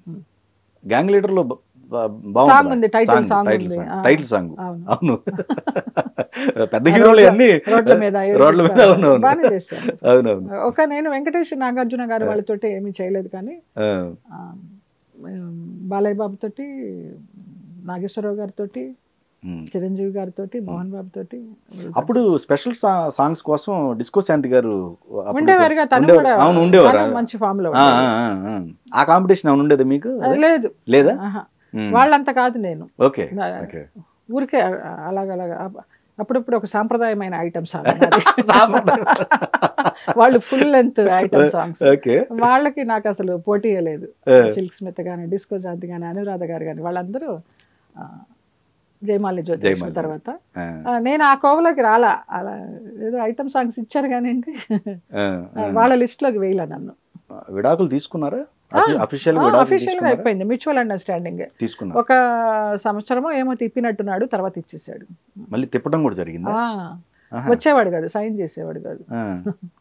గ్యాంగ్ లీడర్లో బాగుంటుందా? ఉంది, song, ఆ. title song. అవును. పెద్ద హీరోలు అన్ని రోడ్ల మీద రోడ్ల అవునవును. ఒక నేను వెంకటేష్ నాగార్జున గారు వాళ్ళతో ఏమీ చేయలేదు కానీ బాలయ్య బాబు తోటి నాగేశ్వరరావు గారితో. చిరంజీవి గారితో మోహన్ బాబు తోటి. అప్పుడు స్పెషల్ సాంగ్స్ కోసం డిస్కో శాంతి గారు ఉండేవారుగా అవును ఉండేవారు. మంచి ఫామ్లో ఆ, కాంపిటీషన్ ఏమైనా ఉండేది మీకు? లేదు. లేదా. వాళ్ళంత కాదు నేను. ఓకే ఊరికే అలాగలాగా అప్పుడప్పుడు ఒక సాంప్రదాయమైన ఐటమ్ సాంగ్ వాళ్ళు ఫుల్ లెంత్ ఐటమ్ సాంగ్స్ వాళ్ళకి నాకు అసలు పోటీ లేదు. సిల్క్ స్మిత్ కానీ డిస్కో శాంతి కానీ అనురాధ గారు కానీ వాళ్ళందరూ ఆ, జయమాలి జ్యోతి. తర్వాత. నేను ఆ కోవలోకి రాలా. అలా ఏదో ఐటమ్ సాంగ్స్ ఇచ్చారు కానీ వాళ్ళ లిస్ట్లోకి వేయలే నన్ను. విడాకులు తీసుకున్నారా? అఫీషియల్ అఫీషియల్గా అయిపోయింది. మ్యూచువల్ అండర్స్టాండింగ్ తీసుకున్నారు. ఒక సంవత్సరమో ఏమో తిప్పినట్టున్నాడు తర్వాత ఇచ్చేసాడు. మళ్ళీ తిప్పడం కూడా జరిగిందా. వచ్చేవాడు కాదు సైన్ చేసేవాడు కాదు.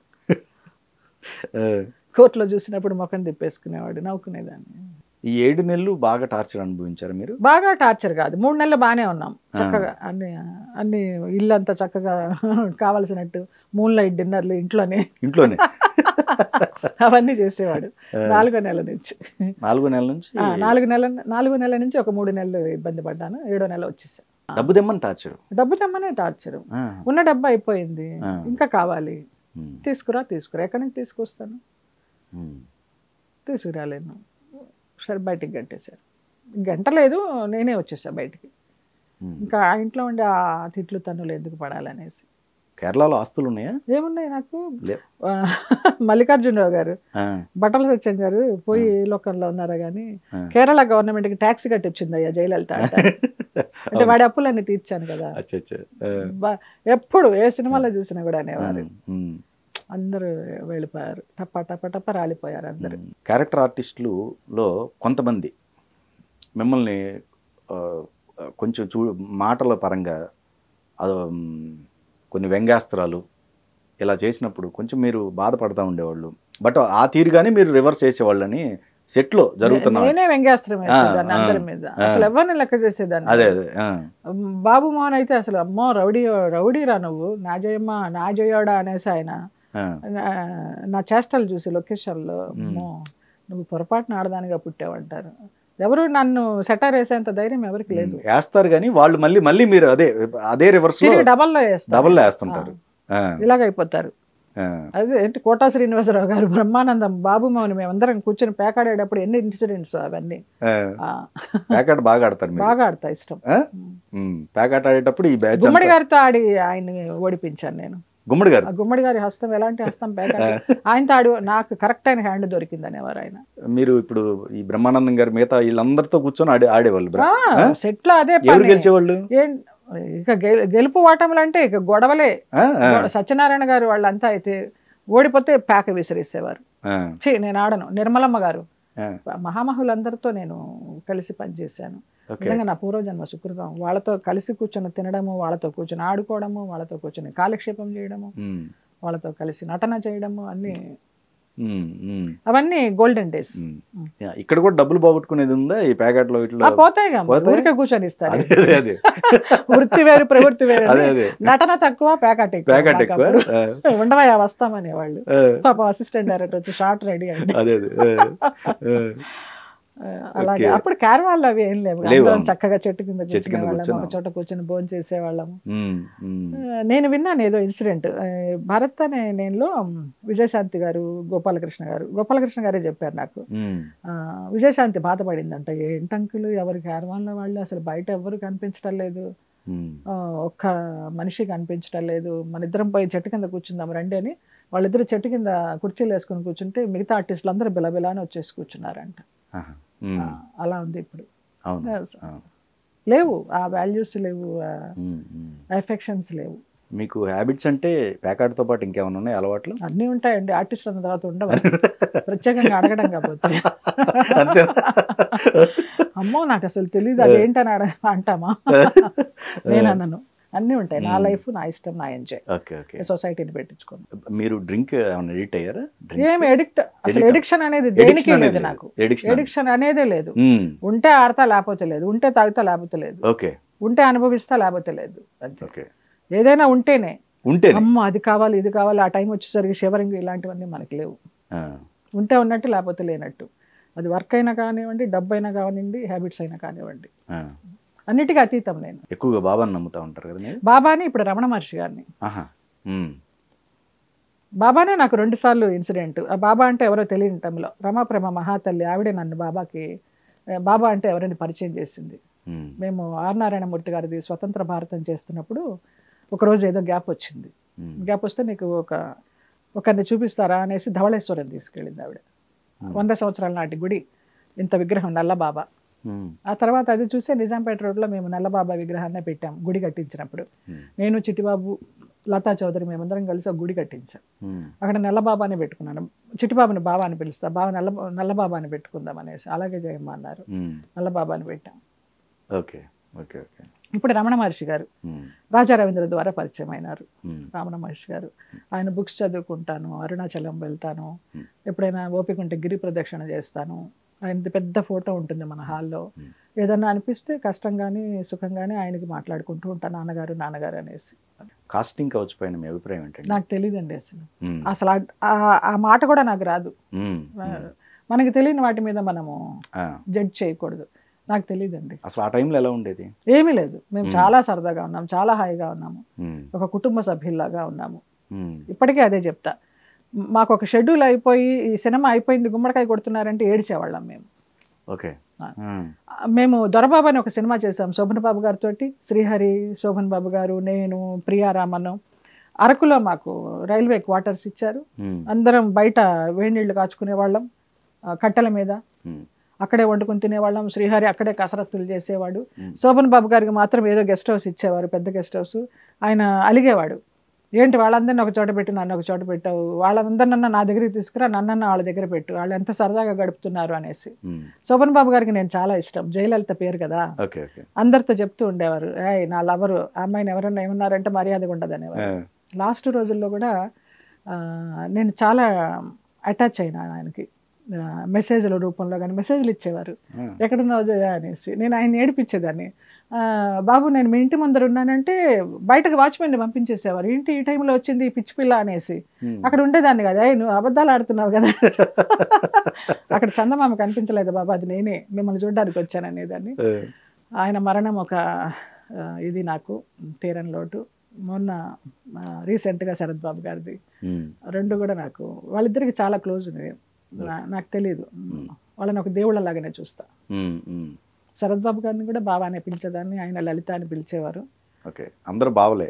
కోర్టులో చూసినప్పుడు ముఖం తిప్పేసుకునేవాడు నవ్వుకునేదాన్ని. ఈ ఏడు నెలలు బాగా టార్చర్ అనుభవించారు మీరు? బాగా టార్చర్ కాదు. మూడు నెలలు బాగానే ఉన్నాం. చక్కగా అన్ని అన్ని ఇల్లు అంతా చక్కగా కావలసినట్టు మూన్ లైట్ డిన్నర్లు ఇంట్లోనే. ఇంట్లోనే. అవన్నీ చేసేవాడు. నాలుగో నెల నుంచి. నాలుగో నెలల నుంచి? నాలుగు నెలల నాలుగో నెల నుంచి ఒక మూడు నెలలు ఇబ్బంది పడ్డాను. ఏడో నెల వచ్చేసాను డబ్బు తెమ్మని టార్చర్? డబ్బు తెమ్మనే టార్చర్. ఉన్న డబ్బు అయిపోయింది. ఇంకా కావాలి. తీసుకురా తీసుకురా. ఎక్కడి నుంచి తీసుకొస్తాను? తీసుకురాలేను. సరే బయటికి గంటేశారు గంట లేదు నేనే వచ్చేసా బయటికి. ఇంకా ఆ ఇంట్లో ఉండే ఆ తిట్లు తన్నులు ఎందుకు పడాలనేసి. కేరళలో ఆస్తులు ఉన్నాయా? ఏమున్నాయి నాకు? మల్లికార్జునరావు గారు బట్టల సత్యం గారు పోయి లోకంలో ఉన్నారా కానీ. కేరళ గవర్నమెంట్కి ట్యాక్స్ కట్టి వచ్చింది అయ్యా జయలలిత అంట. వాడి అప్పులన్నీ తీర్చాను కదా. ఎప్పుడు ఏ సినిమాలో చూసినా కూడా అనేవారు. అందరూ వెళ్ళిపోయారు. టప్ప టప్ప టప్ప రాలిపోయారు అందరు. క్యారెక్టర్ ఆర్టిస్టులలో కొంతమంది మిమ్మల్ని కొంచెం చూ మాటల పరంగా అది కొన్ని వ్యంగ్యాస్త్రాలు ఇలా చేసినప్పుడు కొంచెం మీరు బాధపడతా ఉండేవాళ్ళు. బట్ ఆ తీరుగానే మీరు రివర్స్ చేసేవాళ్ళని సెట్లో జరుగుతున్న నేనే వ్యంగ్యాస్త్రం అందరి మీద. అసలు ఎవరిని లెక్క చేసేదాన్ని? అదే బాబు మోహన్ అయితే అసలు అమ్మో రౌడీ రౌడీరా నువ్వు? నా జయమ్మ నా జయోడా అనేసి ఆయన నా- చేష్టలు చూసి లొకేషన్లో నువ్వు పొరపాటున ఆడదానిగా పుట్టావంటారు. ఎవరు నన్ను సెటర్ వేసేంత ధైర్యం ఎవరికి లేదు. వేస్తారు కానీ వాళ్ళు మళ్ళీ మళ్ళీ మీరు అదే అదే రివర్స్లో డబల్లో వేస్తారు డబుల్ వేస్తుంటారు. ఆ, ఇలాగైపోతారు. అదే ఏంటి కోటా శ్రీనివాసరావు గారు బ్రహ్మానందం బాబు మౌని మేమందరం కూర్చొని పేకాడేటప్పుడు ఎన్ని ఇన్సిడెంట్స్ అవన్నీ. ప్యాకెట్ బాగా ఆడతారు బాగా ఆడతా ఇష్టం. ప్యాకెట్ ఆడేటప్పుడు ఈ గుమ్మడి గారితో ఆడి ఆయన్ని ఓడిపించాను నేను. గుమ్మడి గారు. గుమ్మడి గారి హస్తం ఎలాంటి హస్తం పేకాట ఆయనతో ఆడి నాకు కరెక్ట్ అయిన హ్యాండ్ దొరికింది అనేవారు ఆయన. మీరు ఇప్పుడు ఈ బ్రహ్మానందం గారు మిగతా వీళ్ళందరితో కూర్చొని ఆడే ఆడేవాళ్ళు బ్ర- సెట్లో అదే ఎవరు. గెలిచేవాళ్ళు? ఇక గెలు- గెలుపు ఓటములు అంటే ఇక గొడవలే. సత్యనారాయణ గారు వాళ్ళంతా అయితే ఓడిపోతే ప్యాక విసిరేసేవారు. నేను ఆడను. నిర్మలమ్మ గారు. మహామహులందరితో నేను కలిసి పనిచేశాను. నిజంగా నా పూర్వజన్మ సుకృతం. వాళ్ళతో కలిసి కూర్చొని తినడము వాళ్ళతో కూర్చొని ఆడుకోవడము వాళ్ళతో కూర్చొని కాలక్షేపం చేయడము ఉమ్, వాళ్ళతో కలిసి నటన చేయడము అన్ని ఉమ్, ఉమ్, అవన్నీ గోల్డెన్ డేస్ ఇక్కడ కూడా డబ్బులు పోగొట్టుకునేది ఉందా? ఈ ప్యాకెట్లో ఇట్లా. పోతాయి? కూర్చొని ఇస్తారు. వృత్తి వేరు ప్రవృత్తి వేరు నటన తక్కువ ప్యాకెట్ ప్యాకెట్ ఎక్కువ? ఉండవయ్యా వస్తామనే వాళ్ళు పాప అసిస్టెంట్ డైరెక్టర్ వచ్చి షార్ట్ రెడీ అండి అలాగే. అప్పుడు క్యారవాళ్ళు అవి ఏం లేవు. అందరం. చక్కగా చెట్టు కింద చెట్టు కింద కూర్చునే వాళ్ళము ఒక. చోట కూర్చొని భోజనం చేసేవాళ్ళము. నేను విన్నాను ఏదో ఇన్సిడెంట్. భరత్ అనే నేనులో విజయశాంతి గారు గోపాలకృష్ణ గారు గోపాలకృష్ణ గారే చెప్పారు నాకు. విజయశాంతి బాధపడిందంట. ఏంటంకులు ఎవరి క్యారవాన్ల వాళ్ళు? అసలు బయట ఎవరు కనిపించడం లేదు. ఒక్క మనిషి కనిపించడం లేదు. మన ఇద్దరం పోయి చెట్టు కింద కూర్చుందాం రండి అని వాళ్ళిద్దరు చెట్టు కింద కుర్చీలు వేసుకొని కూర్చుంటే మిగతా ఆర్టిస్టులు అందరూ బిలబిలాని వచ్చేసి కూర్చున్నారంట. అలా ఉంది ఇప్పుడు. లేవు ఆ వాల్యూస్ లేవు. ఎఫెక్షన్స్ లేవు. మీకు హ్యాబిట్స్ అంటే ప్యాకెట్తో పాటు ఇంకేమైనా ఉన్నాయి అలవాట్లు? అన్నీ ఉంటాయండి ఆర్టిస్ట్ అన్న తర్వాత ఉండవు. ప్రత్యేకంగా అడగడం కాకపోతే. అమ్మో నాకు అసలు తెలియదు అదేంటని అడ అంటామా? నేను అన్నను అన్నీ ఉంటాయి. నా లైఫ్ నా ఇష్టం నా ఎంజాయ్. సొసైటీని పెట్టించుకోను. మీరు డ్రింక్ ఎడిట్ అయ్యారా? ఏం ఎడిక్ట్? అసలు. ఎడిక్షన్ అనేది దేనికి లేదు నాకు. ఎడిక్షన్. అనేదే లేదు. ఉంటే ఆడతా లేకపోతే లేదు. ఉంటే తాగుతా లేకపోతే లేదు. ఓకే. ఉంటే అనుభవిస్తా లేకపోతే లేదు. ఏదైనా ఉంటేనే. ఉంటేనే. అమ్మ అది కావాలి ఇది కావాలి. ఆ టైం వచ్చేసరికి షివరింగ్ ఇలాంటివన్నీ మనకి లేవు. ఉంటే ఉన్నట్టు లేకపోతే లేనట్టు. అది వర్క్ అయినా కానివ్వండి డబ్బు అయినా కానివ్వండి హ్యాబిట్స్ అయినా కానివ్వండి. అన్నిటికీ అతీతం నేను. ఎక్కువగా బాబాని నమ్ముతా ఉంటారు కదా బాబాని ఇప్పుడు రమణ మహర్షి గారిని. బాబానే నాకు రెండు సార్లు ఇన్సిడెంట్. ఆ బాబా అంటే ఎవరో తెలియని టైంలో రమాప్రమ మహాతల్లి ఆవిడే నన్ను బాబాకి బాబా అంటే ఎవరైనా పరిచయం చేసింది. మేము ఆర్ నారాయణమూర్తి గారిది స్వతంత్ర భారతం చేస్తున్నప్పుడు ఒకరోజు ఏదో గ్యాప్ వచ్చింది. గ్యాప్ వస్తే నీకు ఒక ఒకరిని చూపిస్తారా అనేసి ధవళేశ్వరం తీసుకెళ్ళింది ఆవిడ. వంద సంవత్సరాల నాటి గుడి. ఇంత విగ్రహం నల్లబాబా ఉమ్, ఆ తర్వాత అది చూసే నిజాంపేట రోడ్లో మేము నల్లబాబా విగ్రహాన్ని పెట్టాం గుడి కట్టించినప్పుడు. ఉమ్, నేను చిట్టిబాబు లతా చౌదరి మేమందరం కలిసి ఒక గుడి కట్టించాం. ఉమ్, అక్కడ నల్లబాబాని పెట్టుకున్నాను. చిట్టిబాబుని బాబా అని పిలుస్తా బాబా నల్ల నల్లబాబాని పెట్టుకుందాం అనేసి. అలాగే చేయమ్మా అన్నారు. నల్లబాబాని పెట్టాం. Okay okay okay. ఇప్పుడు రమణ మహర్షి గారు రాజా రవీంద్ర ద్వారా పరిచయం అయినారు. రమణ మహర్షి గారు. ఆయన బుక్స్ చదువుకుంటాను అరుణాచలం వెళ్తాను. Hmm. ఎప్పుడైనా ఓపిక ఉంటే గిరి ప్రదక్షిణ చేస్తాను. ఆయనది పెద్ద ఫోటో ఉంటుంది మన హాల్లో. ఏదన్నా అనిపిస్తే కష్టం కానీ సుఖం కానీ ఆయనకి మాట్లాడుకుంటూ ఉంటాను నాన్నగారు నాన్నగారు అనేసి. కాస్టింగ్ కౌచ్ పైన మీ అభిప్రాయం ఏంటండి? నాకు తెలియదండి అసలు. అసలు ఆ- మాట కూడా నాకు రాదు. మనకి తెలియని వాటి మీద మనము జడ్జ్ చేయకూడదు. నాకు తెలియదండి అసలు ఆ టైంలో ఎలా ఉండేది? ఏమీ లేదు. మేము. చాలా సరదాగా ఉన్నాం చాలా హాయిగా ఉన్నాము. ఒక కుటుంబ సభ్యుల్లాగా ఉన్నాము. ఇప్పటికీ అదే చెప్తా. మాకు ఒక షెడ్యూల్ అయిపోయి ఈ సినిమా అయిపోయింది గుమ్మడికాయ కొడుతున్నారంటే ఏడ్చేవాళ్ళం మేము. ఓకే. మేము. దొరబాబు అని ఒక సినిమా చేసాం శోభన్ బాబు గారితో శ్రీహరి శోభన్ బాబు గారు నేను ప్రియారామన్ అరకులో మాకు రైల్వే క్వార్టర్స్ ఇచ్చారు. అందరం బయట నీళ్ళు కాచుకునే వాళ్ళం కట్టెల మీద. అక్కడే వండుకొని తినేవాళ్ళం శ్రీహరి అక్కడే కసరత్తులు చేసేవాడు. శోభన్ బాబు గారికి మాత్రం ఏదో గెస్ట్ హౌస్ ఇచ్చేవారు పెద్ద గెస్ట్ హౌస్. ఆయన అలిగేవాడు. ఏంటి వాళ్ళందరినీ ఒక చోట పెట్టి నన్ను ఒక చోట పెట్టావు? వాళ్ళందరినన్నా నా దగ్గరికి తీసుకురా నన్నన్న వాళ్ళ దగ్గర పెట్టు. వాళ్ళు ఎంత సరదాగా గడుపుతున్నారు అనేసి. ఉమ్, శోభన్ బాబు గారికి నేను చాలా ఇష్టం. జయలలిత పేరు కదా. అందరితో చెప్తూ ఉండేవారు. ఏయ్ నా లవరు అమ్మాయిని ఎవరన్నా ఏమన్నారంటే మర్యాదగా ఉండదు అనేవారు లాస్ట్ రోజుల్లో కూడా నేను చాలా అటాచ్ అయినా ఆయనకి. మెసేజ్ల రూపంలో కానీ మెసేజ్లు ఇచ్చేవారు. ఎక్కడున్నావు అనేసి. నేను ఆయన ఏడిపించేదాన్ని. బాబు నేను మీ ఇంటి ముందర ఉన్నానంటే బయటకు వాచ్మెన్ని పంపించేసేవారు. ఏంటి ఈ టైంలో వచ్చింది పిచ్చి పిల్ల? అనేసి. అక్కడ ఉండేదాన్ని కదా. "ఏయ్, నువ్వు అబద్ధాలు ఆడుతున్నావు కదా. అక్కడ చందమామ కనిపించలేదు బాబా. అది నేనే. మిమ్మల్ని చూడడానికి వచ్చాను అనేదాన్ని. ఆ, ఆయన మరణం ఒక ఇది నాకు తీరని లోటు. మొన్న రీసెంట్గా శరత్ బాబు గారిది. రెండు కూడా నాకు. వాళ్ళిద్దరికి చాలా క్లోజ్ నాకు తెలియదు వాళ్ళని ఒక దేవుళ్ళలాగానే చూస్తా. శరత్ బాబు గారిని కూడా బాబానే పిలిచేదాన్ని ఆయన లలిత అని పిలిచేవారు. ఓకే. అందరూ బావలే?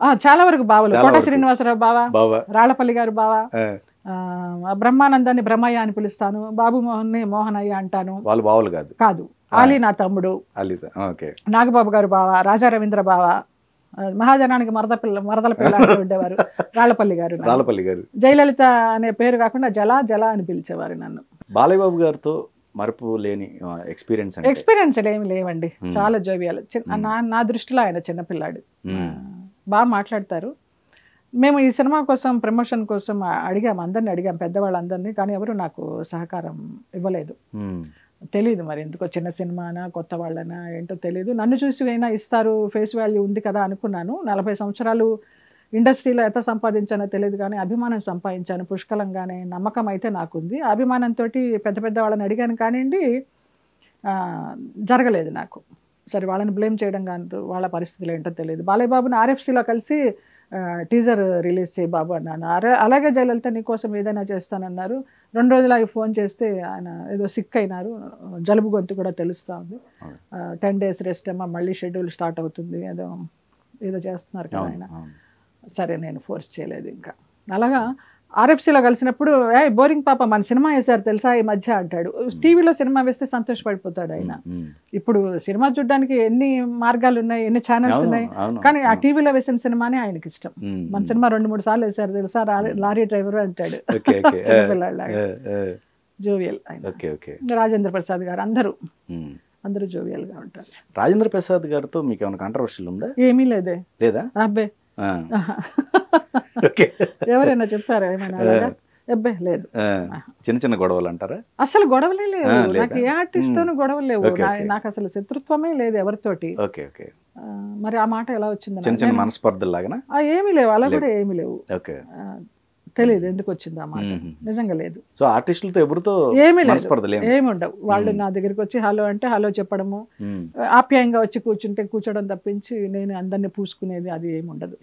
ఆ, చాలా వరకు బావలు. కోట. శ్రీనివాసరావు బావ బావా? రాళ్ళపల్లి గారు బావ బ్రహ్మానందాన్ని బ్రహ్మయ్య అని పిలుస్తాను బాబు మోహన్ని మోహనయ్య అంటాను. వాళ్ళు బావులు కాదు. కాదు. ఆలీ నా తమ్ముడు. నాగబాబు గారు బావ రాజా రవీంద్ర బావ మహాజనానికి మరద పిల్ల మరదల పిల్ల ఉండేవారు. రాళ్ళపల్లి గారు. రాళ్ళపల్లి గారు. జయలలిత అనే పేరు కాకుండా జల జల అని పిలిచేవారు నన్ను. బాలయ్య బాబు గారితో మరపు లేని ఎక్స్పీరియన్స్ ఎక్స్పీరియన్స్ ఏమి లేవండి. Hmm. చాలా జోవియాలు. చిన్న- నా నా దృష్టిలో ఆయన చిన్నపిల్లాడు. Hmm. బాగా మాట్లాడతారు. మేము ఈ సినిమా కోసం ప్రమోషన్ కోసం అడిగాం. అందరిని అడిగాం. పెద్దవాళ్ళందరినీ. కానీ ఎవరు నాకు సహకారం ఇవ్వలేదు. తెలియదు మరి ఎందుకో చిన్న సినిమానా కొత్త వాళ్ళనా ఏంటో తెలియదు నన్ను చూసి అయినా ఇస్తారు ఫేస్ వాల్యూ ఉంది కదా అనుకున్నాను. నలభై సంవత్సరాలు ఇండస్ట్రీలో ఎంత సంపాదించానో తెలియదు కానీ అభిమానం సంపాదించాను పుష్కలంగానే నమ్మకం అయితే నాకుంది. అభిమానంతో పెద్ద పెద్ద వాళ్ళని అడిగాను కానివ్వండి జరగలేదు నాకు. సరే వాళ్ళని బ్లేమ్ చేయడం కానీ వాళ్ళ పరిస్థితులు ఏంటో తెలియదు. బాలయ్య బాబుని ఆర్ఎఫ్సీలో కలిసి టీజర్ రిలీజ్ చేయి బాబు అన్నాను. అరే అలాగే జయలలిత నీకోసం ఏదైనా చేస్తానన్నారు. రెండు రోజులు అవి ఫోన్ చేస్తే ఆయన ఏదో సిక్ అయినారు. జలుబు గొంతు కూడా తెలుస్తూ ఉంది. టెన్ డేస్ రెస్ట్ అమ్మా మళ్ళీ షెడ్యూల్ స్టార్ట్ అవుతుంది. ఏదో ఏదో చేస్తున్నారు కదా ఆయన. సరే నేను ఫోర్స్ చేయలేదు ఇంకా. అలాగా ఆర్ఎఫ్సీలో కలిసినప్పుడు ఏ బోరింగ్ పాప మన సినిమా వేశారు తెలుసా ఈ మధ్య? అంటాడు. టీవీలో సినిమా వేస్తే సంతోషపడిపోతాడు ఆయన. ఇప్పుడు సినిమా చూడడానికి ఎన్ని మార్గాలు ఉన్నాయి ఎన్ని ఛానల్స్ ఉన్నాయి? కానీ ఆ. టీవీలో వేసిన సినిమానే ఆయనకి ఇష్టం. మన సినిమా రెండు మూడు సార్లు వేశారు తెలుసా? లారీ డ్రైవర్ అంటాడు. జోవియల్ ఆయన. రాజేంద్ర ప్రసాద్ గారు అందరూ. అందరూ జోవియల్గా ఉంటారు. రాజేంద్ర ప్రసాద్ గారితో మీకు ఏమైనా కాంట్రవర్షియల్ ఉందా? ఏమీ లేదే. లేదా? అబ్బే ఎవరైనా చెప్పారా ఏమైనా లేదు. చిన్న చిన్న గొడవలు అంటారా? అసలు గొడవలే లేవు? నాకు ఏ ఆర్టిస్ట్ తోనూ గొడవలు లేవు. నాకు అసలు శత్రుత్వమే లేదు ఎవరితోటి. Okay okay. మరి ఆ మాట ఎలా వచ్చింది చిన్న చిన్న మనస్పర్ధలు లాగానా ఏమీ లేవు. అలా కూడా ఏమీ లేవు. ఓకే. తెలియదు ఎందుకు వచ్చింది ఆ మాట. నిజంగా లేదు. సో ఆర్టిస్టులతో ఎవరితో ఏమీ లేదు. ఏమి? ఉండవు వాళ్ళు నా దగ్గరికి వచ్చి హలో అంటే హలో చెప్పడము ఆప్యాయంగా వచ్చి కూర్చుంటే కూర్చోడం తప్పించి నేను అందరినీ పూసుకునేది అది ఏమి ఉండదు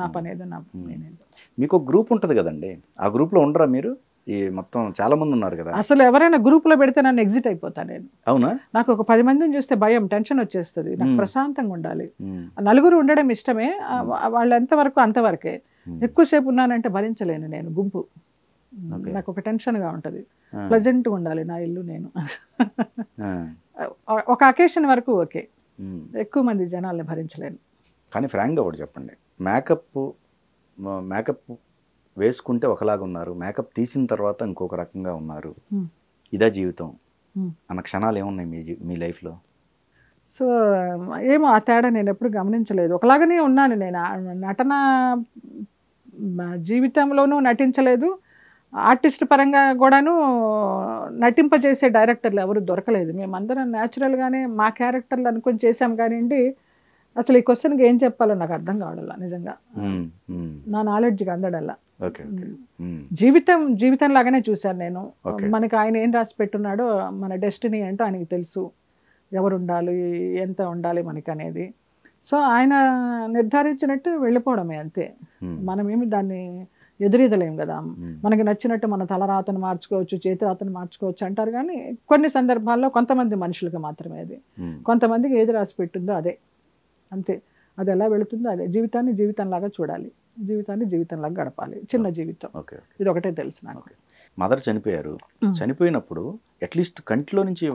నా పని ఏదో నా నేనేదో. మీకు గ్రూప్ ఉంటుంది కదండి. ఆ గ్రూప్లో ఉండరా మీరు? ఈ మొత్తం చాలా మంది ఉన్నారు కదా. అసలు ఎవరైనా గ్రూప్లో పెడితే నన్ను ఎగ్జిట్ అయిపోతా నేను. అవునా? నాకు ఒక పది మందిని చూస్తే భయం టెన్షన్ వచ్చేస్తుంది. నాకు. ప్రశాంతంగా ఉండాలి. నలుగురు ఉండడం ఇష్టమే. వాళ్ళు ఎంతవరకు అంతవరకే. ఎక్కువసేపు ఉన్నానంటే భరించలేను నేను గుంపు. నాకు ఒక టెన్షన్గా ఉంటుంది. ప్లెజెంట్గా ఉండాలి నా ఇల్లు నేను. ఒక అకేషన్ వరకు ఓకే. ఎక్కువ మంది జనాల్ని భరించలేను. కానీ ఫ్రాంక్గా ఒకటి చెప్పండి. మేకప్ మేకప్ వేసుకుంటే ఒకలాగా ఉన్నారు. మేకప్ తీసిన తర్వాత ఇంకొక రకంగా ఉన్నారు. ఇదా జీవితం. అన్న క్షణాలు ఏమున్నాయి మీ మీ లైఫ్లో? సో ఏమో ఆ తేడా నేను ఎప్పుడు గమనించలేదు. ఒకలాగానే ఉన్నాను నేను. నటన జీవితంలోనూ నటించలేదు. ఆర్టిస్ట్ పరంగా కూడాను నటింపజేసే డైరెక్టర్లు ఎవరు దొరకలేదు. మేమందరం న్యాచురల్గానే మా క్యారెక్టర్లు అనుకొని చేసాం కానివ్వండి అసలు ఈ క్వశ్చన్కి ఏం చెప్పాలో నాకు అర్థం కావడల్లా నిజంగా. నా నాలెడ్జ్కి అందడల్లా. జీవితం జీవితం లాగానే చూశాను నేను. మనకి ఆయన ఏం రాసి పెట్టున్నాడో మన డెస్టినీ ఏంటో ఆయనకి తెలుసు. ఎవరు ఉండాలి ఎంత ఉండాలి మనకి అనేది సో ఆయన నిర్ధారించినట్టు వెళ్ళిపోవడమే అంతే. మ్మ్. మనమేమి దాన్ని ఎదురీదలేం కదా. మనకి నచ్చినట్టు మన తలరాతను మార్చుకోవచ్చు చేతిరాతను మార్చుకోవచ్చు అంటారు కానీ కొన్ని సందర్భాల్లో కొంతమంది మనుషులకు మాత్రమే అది. కొంతమందికి ఏది రాసి పెట్టిందో అదే. అంతే. అది ఎలా వెళుతుందో అదే. జీవితాన్ని జీవితంలాగా చూడాలి. జీవితాన్ని జీవితంలాగా గడపాలి. చిన్న జీవితం. ఇది ఒకటే తెలుసు నాకు. మదర్ చనిపోయారు. చనిపోయినప్పుడు అట్లీస్ట్ కంటిలో నుంచి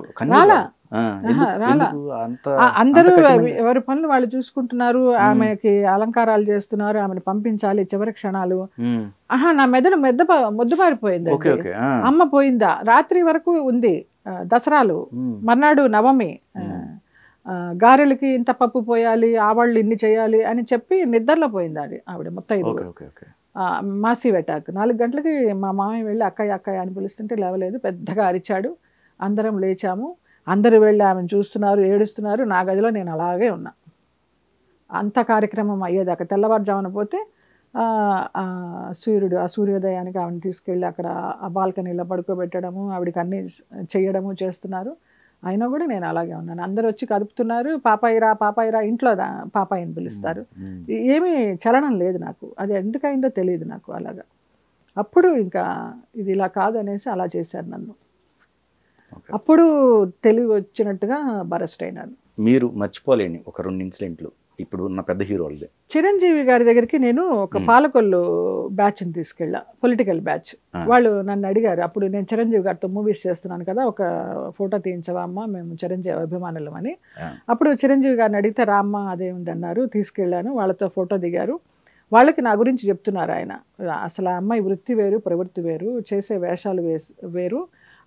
అందరూ? ఎవరి పనులు వాళ్ళు చూసుకుంటున్నారు ఆమెకి అలంకారాలు చేస్తున్నారు ఆమెను పంపించాలి చివరి క్షణాలు. ఆహా నా మెదడు మెద్ద మొద్దుబారిపోయింది. అమ్మ పోయిందా? రాత్రి వరకు ఉంది. దసరాలు. మర్నాడు నవమి. గారెలకి ఇంత పప్పు పోయాలి ఆవాళ్ళు ఇన్ని చేయాలి అని చెప్పి నిద్రలో పోయింది అది ఆవిడ మొత్తం మాసివ్ అటాక్ నాలుగు గంటలకి మా మామయ్య వెళ్ళి అక్కయ్య అక్కయ్య అని పిలుస్తుంటే లేవలేదు పెద్దగా అరిచాడు. అందరం లేచాము. అందరూ వెళ్ళి ఆమెను చూస్తున్నారు ఏడుస్తున్నారు. నా గదిలో నేను అలాగే ఉన్నా. అంత కార్యక్రమం అయ్యేదాకా తెల్లవారుజామున పోతే సూర్యుడు ఆ సూర్యోదయానికి ఆవిడని తీసుకెళ్ళి అక్కడ ఆ బాల్కనీలో పడుకోబెట్టడము ఆవిడకి అన్ని చేయడము చేస్తున్నారు. అయినా కూడా నేను అలాగే ఉన్నాను. అందరూ వచ్చి కదుపుతున్నారు పాపాయిరా పాపాయిరా ఇంట్లో పాపాయిని పిలుస్తారు. ఏమీ చలనం లేదు నాకు. అది ఎందుకైందో తెలియదు నాకు అలాగా. అప్పుడు ఇంకా ఇది ఇలా కాదనేసి అలా చేశారు నన్ను. అప్పుడు తెలివి వచ్చినట్టుగా బరస్ట్ అయినాను. మీరు మర్చిపోలేని ఒక రెండు ఇన్సిడెంట్లు. ఇప్పుడు ఉన్న పెద్ద హీరోలదే చిరంజీవి గారి దగ్గరికి నేను ఒక. పాలకొల్లు బ్యాచ్ని తీసుకెళ్ళా. Political batch. వాళ్ళు నన్ను అడిగారు. అప్పుడు నేను చిరంజీవి గారితో మూవీస్ చేస్తున్నాను కదా ఒక ఫోటో తీయించవా అమ్మ మేము చిరంజీవి అభిమానులం అని. అప్పుడు చిరంజీవి గారిని అడిగితే రామ్మ అదే ఉంది అన్నారు తీసుకెళ్ళాను. వాళ్ళతో ఫోటో దిగారు. వాళ్ళకి నా గురించి చెప్తున్నారు ఆయన. అసలు ఆ అమ్మాయి వృత్తి వేరు ప్రవృత్తి వేరు చేసే వేషాలు వేస్ వేరు.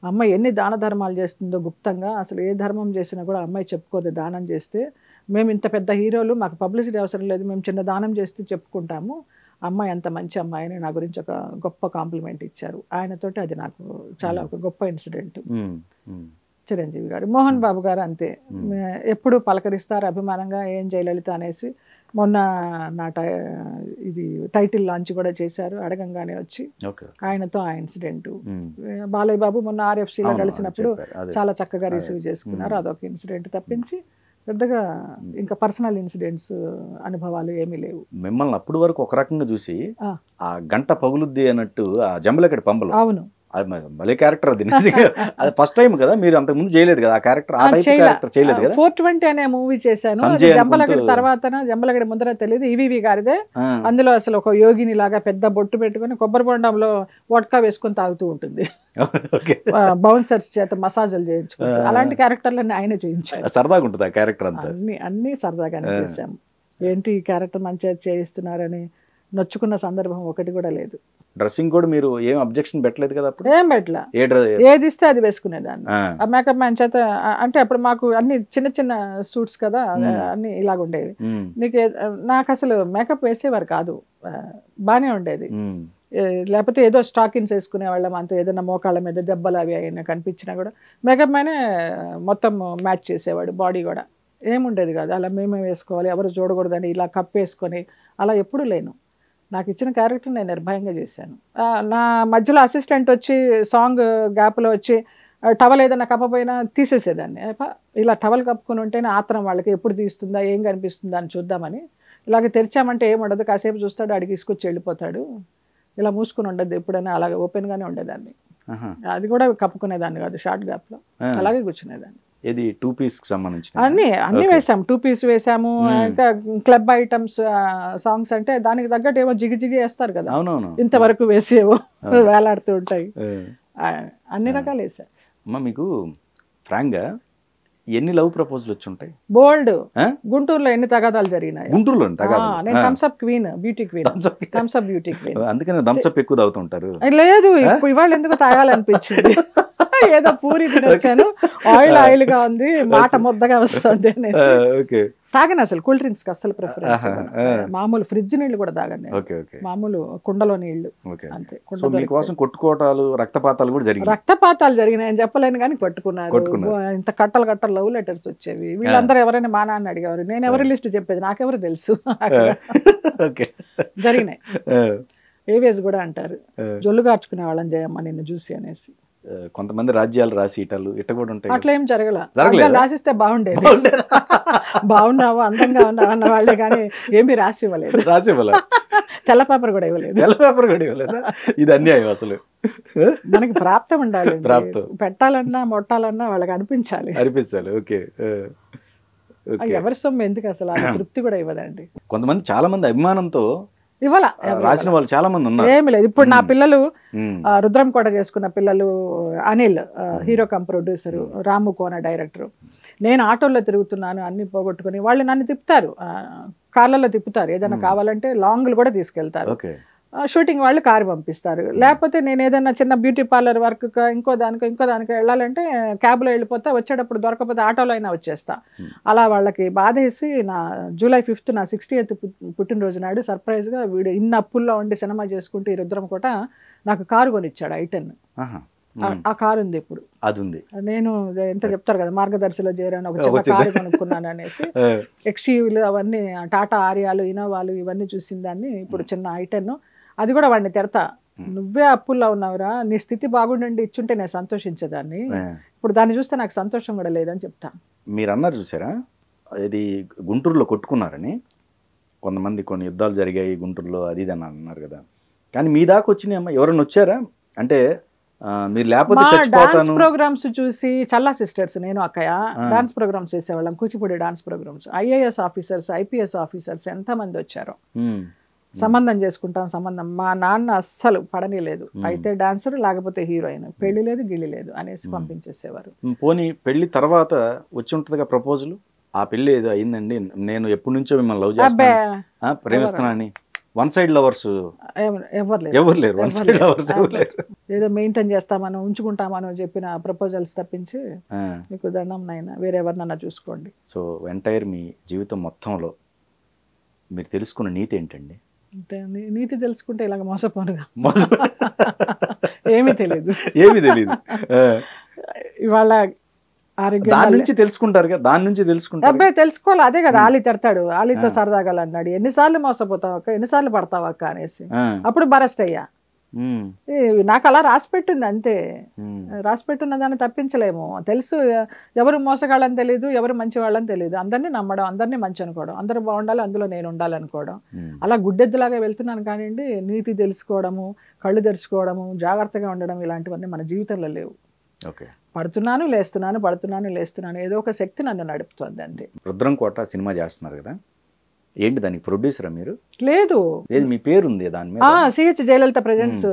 అమ్మాయి ఎన్ని దాన ధర్మాలు చేస్తుందో గుప్తంగా అసలు ఏ ధర్మం చేసినా కూడా అమ్మాయి చెప్పుకోదు దానం చేస్తే మేము ఇంత పెద్ద హీరోలు మాకు పబ్లిసిటీ అవసరం లేదు మేము చిన్న దానం చేస్తే చెప్పుకుంటాము. అమ్మాయి అంత మంచి అమ్మాయి అని నా గురించి ఒక గొప్ప కాంప్లిమెంట్ ఇచ్చారు. ఆయనతోటి అది నాకు చాలా ఒక గొప్ప ఇన్సిడెంట్. చిరంజీవి గారు. మోహన్ బాబు గారు అంతే. ఎప్పుడు పలకరిస్తారు అభిమానంగా ఏం జయలలిత అనేసి. మొన్న నా టై ఇది టైటిల్ లాంచ్ కూడా చేశారు అడగంగానే వచ్చి. ఆయనతో ఆ ఇన్సిడెంట్. బాలయ్య బాబు మొన్న ఆర్ఎఫ్సీలో కలిసినప్పుడు. చాలా చక్కగా రిసీవ్ చేసుకున్నారు. అదొక ఇన్సిడెంట్ తప్పించి. పెద్దగా ఇంకా పర్సనల్ ఇన్సిడెంట్స్ అనుభవాలు ఏమీ లేవు. మిమ్మల్ని అప్పుడు వరకు ఒక రకంగా చూసి ఆ. ఆ గంట పగులుద్ది అన్నట్టు ఆ జంబలకడి పంపలు అవును. అది మ- భలే క్యారెక్టర్ అది. అది ఫస్ట్ టైం కదా మీరు అంతకు ముందు చేయలేదు కదా ఆ క్యారెక్టర్ ఆ టైప్ క్యారెక్టర్ చేయలేదు కదా? ఫోర్ ట్వంటీ అనే మూవీ చేశాను. జంబలగడి తర్వాత జంబలగడి ముందర తెలియదు. ఈవీవి గారిదే. ఆ. అందులో అసలు ఒక యోగిని లాగా పెద్ద బొట్టు పెట్టుకొని కొబ్బరి బొండంలో వడ్కా వేసుకొని తాగుతూ ఉంటుంది. బౌన్సర్స్ చేత మసాజులు చేయించుకుంటూ. అలాంటి క్యారెక్టర్లన్నీ ఆయన చేయించారు సరదాగా ఉంటుంది ఆ క్యారెక్టర్ అంతా? అన్ని అన్ని సరదాగానే చేశాం ఏంటి ఈ క్యారెక్టర్ మంచిగా చేయిస్తున్నారని నొచ్చుకున్న సందర్భం ఒకటి కూడా లేదు. డ్రెస్సింగ్ కూడా మీరు ఏం అబ్జెక్షన్ పెట్టలేదు కదా అప్పుడు? ఏం పెట్టలా. ఏ ఏది ఇస్తే అది వేసుకునేదాన్ని. ఆ. మేకప్ మ్యాన్ చేత అంటే అప్పుడు మాకు అన్ని చిన్న చిన్న సూట్స్ కదా అన్ని ఇలాగ ఉండేవి. నీకు నాకు అసలు మేకప్ వేసేవారు కాదు. బానే ఉండేది. లేకపోతే ఏదో స్టాకిన్స్ వేసుకునే వాళ్ళం అంత ఏదైనా మోకాళ్ళ మీద దెబ్బలు అవి అయినా కనిపించినా కూడా. మేకప్ మ్యానే మొత్తం మ్యాచ్ చేసేవాడు బాడీ కూడా. ఏముండేది కాదు. అలా మేమే వేసుకోవాలి ఎవరు చూడకూడదని ఇలా కప్పేసుకొని అలా ఎప్పుడూ లేను. నాకు ఇచ్చిన క్యారెక్టర్ నేను నిర్భయంగా చేశాను. నా మధ్యలో అసిస్టెంట్ వచ్చి సాంగ్ గ్యాప్లో వచ్చి టవల్ ఏదైనా కప్పపోయినా తీసేసేదాన్ని. ఇలా టవల్ కప్పుకొని ఉంటేనే ఆత్రం వాళ్ళకి ఎప్పుడు తీస్తుందా ఏం కనిపిస్తుందా అని చూద్దామని. ఇలాగ తెరిచామంటే ఏం ఉండదు కాసేపు చూస్తాడు అడిగి తీసుకొచ్చి వెళ్ళిపోతాడు. ఇలా మూసుకుని ఉండదు ఎప్పుడైనా అలాగే ఓపెన్గానే ఉండేదాన్ని. అది కూడా కప్పుకునేదాన్ని కాదు షార్ట్ గ్యాప్లో అలాగే కూర్చునేదాన్ని. ఇది టూ పీస్కి సంబంధించిన అన్ని అన్ని వేసాం. టూ పీస్ వేసాము ఇంకా క్లబ్ ఐటమ్స్ సాంగ్స్ అంటే దానికి తగ్గట్టు ఏమో జిగి జిగి వేస్తారు కదా. అవునవును. ఇంతవరకు వేసేవో వేలాడుతూ ఉంటాయి. ఆ, అన్ని రకాలు వేసా. అమ్మ మీకు ఫ్రాంక్గా ఎన్ని లవ్ ప్రపోజల్ వచ్చి ఉంటాయి బోల్డ్? గుంటూరులో ఎన్ని తగాదాలు జరిగినాయి. గుంటూరులో నేను Thums Up queen beauty queen Thums Up beauty queen అందుకనే థమ్స్అప్ ఎక్కువ తాగుతుంటారు లేదు ఇప్పుడు ఇవాళ ఎందుకు తాగాలనిపించింది? ఏదో పూరి తినొచ్చాను. ఆయిల్ ఆయిల్గా ఉంది మాట ముద్దగా వస్తుంది అనేసి. తాగను అసలు కూల్ డ్రింక్స్ అసలు ప్రిఫరెన్స్. మామూలు ఫ్రిడ్జ్ నీళ్ళు కూడా తాగను నేను. Okay okay. మామూలు కుండలో నీళ్ళు అంతే సో కుండ మీకోసం కొట్టుకోవటాలు రక్తపాతాలు కూడా జరిగింది రక్తపాతాలు జరిగినాయని చెప్పలేను కానీ కొట్టుకున్నారు. ఇంత కట్టలు కట్టలు లవ్ లెటర్స్ వచ్చేవి. వీళ్ళందరూ ఎవరైనా మా నాన్న అడిగేవారు నేను ఎవరి లిస్ట్ చెప్పేది? నాకెవరు తెలుసు? జరిగినాయి. ఏవేస్ కూడా అంటారు జొల్లు కార్చుకునే వాళ్ళని చేయమ్మా నిన్ను చూసి అనేసి. కొంతమంది రాజ్యాలు రాసి ఇటలు ఇట్ట కూడా ఉంటాయి అట్లా ఏం జరగల. జరగలేదా? రాసిస్తే బాగుండేది. బాగున్నావు అందంగా ఉన్నావు అన్న వాళ్ళే కానీ ఏమీ రాసి ఇవ్వలేదు. రాసి ఇవ్వాల? తెల్ల పేపర్ కూడా ఇవ్వలేదు. తెల్ల పేపర్ కూడా ఇవ్వలేదా? ఇది అన్యాయం అసలు. మనకి ప్రాప్తం ఉండాలి. ప్రాప్తం. పెట్టాలన్నా మొట్టాలన్నా వాళ్ళకి అనిపించాలి. అనిపించాలి. ఓకే. ఓకే. ఎవరి సొమ్ము ఎందుకు అసలు? ఆ తృప్తి కూడా ఇవ్వదండి. కొంతమంది చాలా మంది అభిమానంతో ఇవ్వాల. రాసిన వాళ్ళు చాలా మంది ఉన్నారు. ఏమి లేదు. ఇప్పుడు నా పిల్లలు రుద్రం కోట చేసుకున్న పిల్లలు Anil hero cum producer Ramu Kona director. నేను ఆటోల్లో తిరుగుతున్నాను అన్ని పోగొట్టుకుని వాళ్ళు నన్ను తిప్పుతారు. కార్లలో తిప్పుతారు. ఏదైనా కావాలంటే లాంగ్లు కూడా తీసుకెళ్తారు. షూటింగ్ వాళ్ళు కారు పంపిస్తారు. లేకపోతే నేను ఏదైనా చిన్న బ్యూటీ పార్లర్ వర్క్ ఇంకో దానికో ఇంకో దానికో వెళ్ళాలంటే క్యాబ్లో వెళ్ళిపోతా వచ్చేటప్పుడు దొరకకపోతే ఆటోలో అయినా వచ్చేస్తా. అలా వాళ్ళకి బాధేసి నా జూలై ఫిఫ్త్ నా సిక్స్టీ ఎయిత్ పుట్టినరోజు నాడు సర్ప్రైజ్గా వీడు ఇన్ని అప్పుల్లో ఉండి సినిమా చేసుకుంటూ ఈ రుద్రం కూడా నాకు కారు కొనిచ్చాడు ఐటెన్ ఆహా, ఆ కారు ఉంది ఇప్పుడు. అది ఉంది నేను ఎంత చెప్తారు కదా మార్గదర్శిలో చేరాను ఒక చిన్న. కారు కొనుక్కున్నాను అనేసి ఎక్స్యూలు అవన్నీ టాటా ఆర్యాలు ఇనోవాలు ఇవన్నీ చూసిన దాన్ని ఇప్పుడు చిన్న ఐటెన్ అది కూడా వాడిని తిడతా. నువ్వే అప్పుల్లో ఉన్నావురా నీ స్థితి బాగుండండి ఇచ్చుంటే నేను సంతోషించేదాన్ని. ఇప్పుడు దాన్ని చూస్తే నాకు సంతోషం కూడా లేదని చెప్తా. మీరు అన్నారు చూసారా? ఇది గుంటూరులో కొట్టుకున్నారని. కొంతమంది కొన్ని యుద్ధాలు జరిగాయి గుంటూరులో అది ఇది అని అన్నారు కదా. కానీ మీ దాకా వచ్చినాయి అమ్మా ఎవరైనా వచ్చారా? అంటే మీరు లేకపోతే చచ్చిపోతాను. ప్రోగ్రామ్స్ చూసి చల్లా సిస్టర్స్ నేను అక్కయ్య డాన్స్ ప్రోగ్రామ్స్ చేసేవాళ్ళం. Kuchipudi dance programmes. IAS officers IPS officers ఎంతమంది వచ్చారు. సంబంధం చేసుకుంటాం సంబంధం. మా నాన్న అస్సలు పడనిలేదు అయితే డాన్సర్ లేకపోతే హీరోయిన్. పెళ్ళి లేదు గిల్లి లేదు అనేసి పంపించేసేవారు. పోనీ పెళ్ళి తర్వాత వచ్చి ఉంటుందిగా ప్రపోజల్? ఆ పెళ్ళి ఏదో అయిందండి. నేను ఎప్పటి నుంచో మిమ్మల్ని లవ్ చేస్తాను ఆ, ప్రేమిస్తున్నానని వన్ సైడ్ లవర్స్. ఎవ- ఎవరు లేరు. One side. లవర్స్ ఎవరు లేరు. ఏదో మెయింటైన్ చేస్తామనో ఉంచుకుంటామనో చెప్పిన ప్రపోజల్స్ తప్పించి మీకు దండం నాయన. వేరెవరినన్నా చూసుకోండి. సో ఎంటైర్ మీ జీవితం మొత్తంలో మీరు తెలుసుకున్న నీతి ఏంటండి? అంటే నీతి తెలుసుకుంటే ఇలాగ మోసపోనుగా. మోసం ఏమీ తెలియదు ఏమీ తెలియదు ఇవాళ దాని నుంచి తెలుసుకుంటారు కదా దాని నుంచి తెలుసుకుంటారు అబ్బాయి తెలుసుకోవాలి అదే కదా ఆలి తిడతాడు ఆలితో సరదాగా అన్నాడు ఎన్నిసార్లు మోసపోతావు అక్క ఎన్నిసార్లు పడతావు అక్క అనేసి. అప్పుడు బరస్ట్ అయ్యా. నాకు అలా రాసి పెట్టింది అంతే. రాసి పెట్టున్న దాన్ని తప్పించలేము. తెలుసు ఎవరు మోసగాళ్ళని తెలియదు ఎవరు మంచి వాళ్ళని తెలియదు అందరినీ నమ్మడం అందరినీ మంచి అనుకోవడం. అందరూ బాగుండాలి అందులో నేను ఉండాలనుకోవడం. అలా గుడ్డెద్దులాగా వెళ్తున్నాను కానివ్వండి నీతి తెలుసుకోవడము కళ్ళు తెరుచుకోవడము జాగ్రత్తగా ఉండడం ఇలాంటివన్నీ మన జీవితంలో లేవు. ఓకే. పడుతున్నాను లేస్తున్నాను పడుతున్నాను లేస్తున్నాను. ఏదో ఒక శక్తి నన్ను నడుపుతుంది అంతే. రుద్రం కోట సినిమా చేస్తున్నారు కదా? ఏంటి దానికి ప్రొడ్యూసరా మీరు? లేదు. ఏది మీ పేరు ఉంది దాని మీద? CH Jayalalitha presents.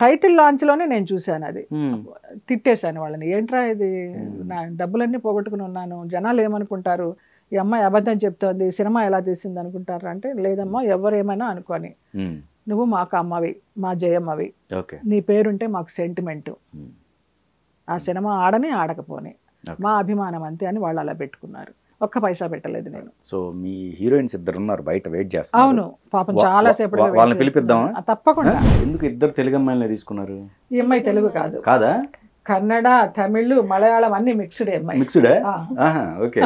టైటిల్ లాంచ్లోనే నేను చూశాను అది. తిట్టేశాను వాళ్ళని. ఏంట్రా ఇది? నా డబ్బులన్నీ పోగొట్టుకుని ఉన్నాను. జనాలు ఏమనుకుంటారు? ఈ అమ్మాయి అబద్ధం చెప్తోంది సినిమా ఎలా తీసింది అనుకుంటారు? అంటే లేదమ్మా ఎవరేమైనా అనుకోని. నువ్వు మాకు అమ్మవి మా జయమ్మవి ఓకే. నీ పేరుంటే మాకు సెంటిమెంట్. ఆ సినిమా ఆడని ఆడకపోని. మా అభిమానం అంతే అని వాళ్ళు అలా పెట్టుకున్నారు. ఒక్క పైసా పెట్టలేదు నేను. సో మీ హీరోయిన్స్ ఇద్దరు ఉన్నారు బయట వెయిట్ చేస్తారు అవును పాపం చాలా సేపు వాళ్ళని పిలిపిద్దామా? తప్పకుండా. ఎందుకు ఇద్దరు తెలుగు అమ్మాయిలే తీసుకున్నారు? ఈ అమ్మాయి తెలుగు కాదు. కాదా? కన్నడ తమిళ్ మలయాళం అన్ని మిక్స్డ్ అమ్మాయి. మిక్స్డా ఓకే.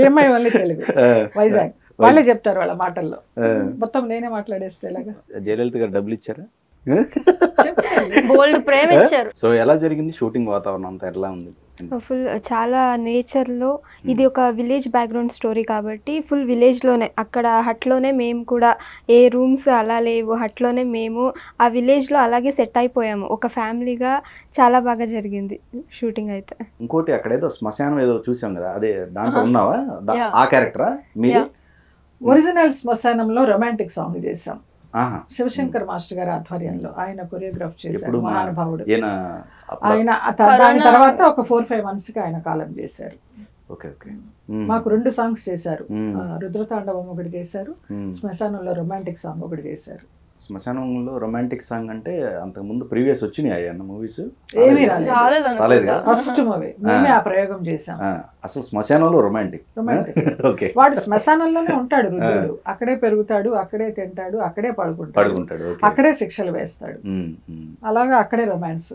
ఈ అమ్మాయి ఓన్లీ తెలుగు. వైజాగ్. వాళ్ళే చెప్తారు వాళ్ళ మాటల్లో. మొత్తం నేనే మాట్లాడేస్తే ఎలాగా? జయలలిత గారు డబ్బులు ఇచ్చారా? బోల్డ్ ప్రేమ ఇచ్చారు. సో ఎలా జరిగింది షూటింగ్ వాతావరణం అంతా? ఎలా ఉంది? ఫుల్ చాలా నేచర్లో ఇది ఒక విలేజ్ బ్యాక్గ్రౌండ్ స్టోరీ కాబట్టి ఫుల్ విలేజ్లోనే అక్కడ హట్లోనే మేము కూడా ఏ రూమ్స్ అలా లేవు. హట్లోనే మేము ఆ విలేజ్లో అలాగే సెట్ అయిపోయాము. ఒక ఫ్యామిలీగా చాలా బాగా జరిగింది షూటింగ్ అయితే. ఇంకోటి అక్కడ ఏదో శ్మశానం ఏదో చూసాం కదా అదే దాంట్లో ఉన్నావా. ఆ క్యారెక్టరా ఒరిజినల్ శ్మశానంలో రొమాంటిక్ సాంగ్ ఆహా శివశంకర్ మాస్టర్ గారి ఆధ్వర్యంలో ఆయన కొరియోగ్రాఫ్ చేశారు మహానుభావుడు. ఆయన దాని తర్వాత ఒక ఫోర్ ఫైవ్ మంత్స్కి ఆయన కాలం చేశారు. Okay okay. ఉమ్, మాకు రెండు సాంగ్స్ చేశారు. రుద్రతాండవం ఒకటి చేశారు. శ్మశానంలో రొమాంటిక్ సాంగ్ ఒకటి చేశారు. శ్మశానంలో రొమాంటిక్ సాంగ్ అంటే అంతకుముందు ప్రీవియస్ వచ్చినాయి అన్న మూవీస్ రాలేదు. First movie. మేమే ఆ ప్రయోగం చేసాం అసలు శ్మశానంలో రొమాంటిక్. ఓకే. వాడు శ్మశానంలోనే ఉంటాడు రుద్రుడు. అక్కడే పెరుగుతాడు అక్కడే తింటాడు అక్కడే పడుకుంటాడు. పడుకుంటాడు ఓకే. అక్కడే శిక్షలు వేస్తాడు. అలాగా అక్కడే romance.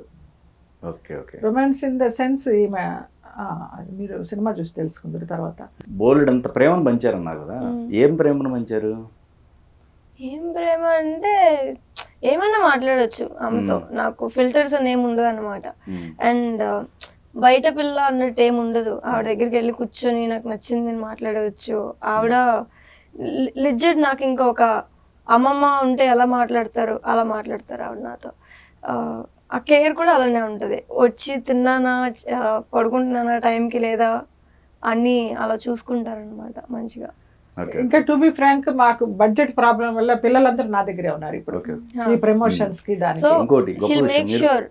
Okay okay. Romance in the sense ఈమె మీరు సినిమా చూసి తెలుసుకుందరు తర్వాత. బోల్డ్ అంత ప్రేమను పంచారన్నారు కదా. ఏం ప్రేమను పంచారు? ఏం ప్రేమ అంటే ఏమన్నా మాట్లాడొచ్చు ఆమెతో. నాకు ఫిల్టర్స్ అని ఏమి ఉండదు అనమాట. అండ్ బయట పిల్ల అన్నట్టు ఏమి ఉండదు. ఆవిడ దగ్గరికి వెళ్ళి కూర్చొని నాకు నచ్చింది అని మాట్లాడవచ్చు ఆవిడ లిజెడ్ నాకు ఇంకా ఒక అమ్మమ్మ ఉంటే ఎలా మాట్లాడతారు అలా మాట్లాడతారు ఆవిడ నాతో. ఆ, కేర్ కూడా అలానే ఉంటుంది. వచ్చి తిన్నానా పడుకుంటున్నానా టైంకి లేదా అన్నీ అలా చూసుకుంటారనమాట మంచిగా. ఇంకా టు బి ఫ్రాంక్ మాకు బడ్జెట్ ప్రాబ్లం వల్ల పిల్లలందరూ నా దగ్గరే ఉన్నారు ఇప్పుడు. ఈ ప్రమోషన్స్కి సో దానికి.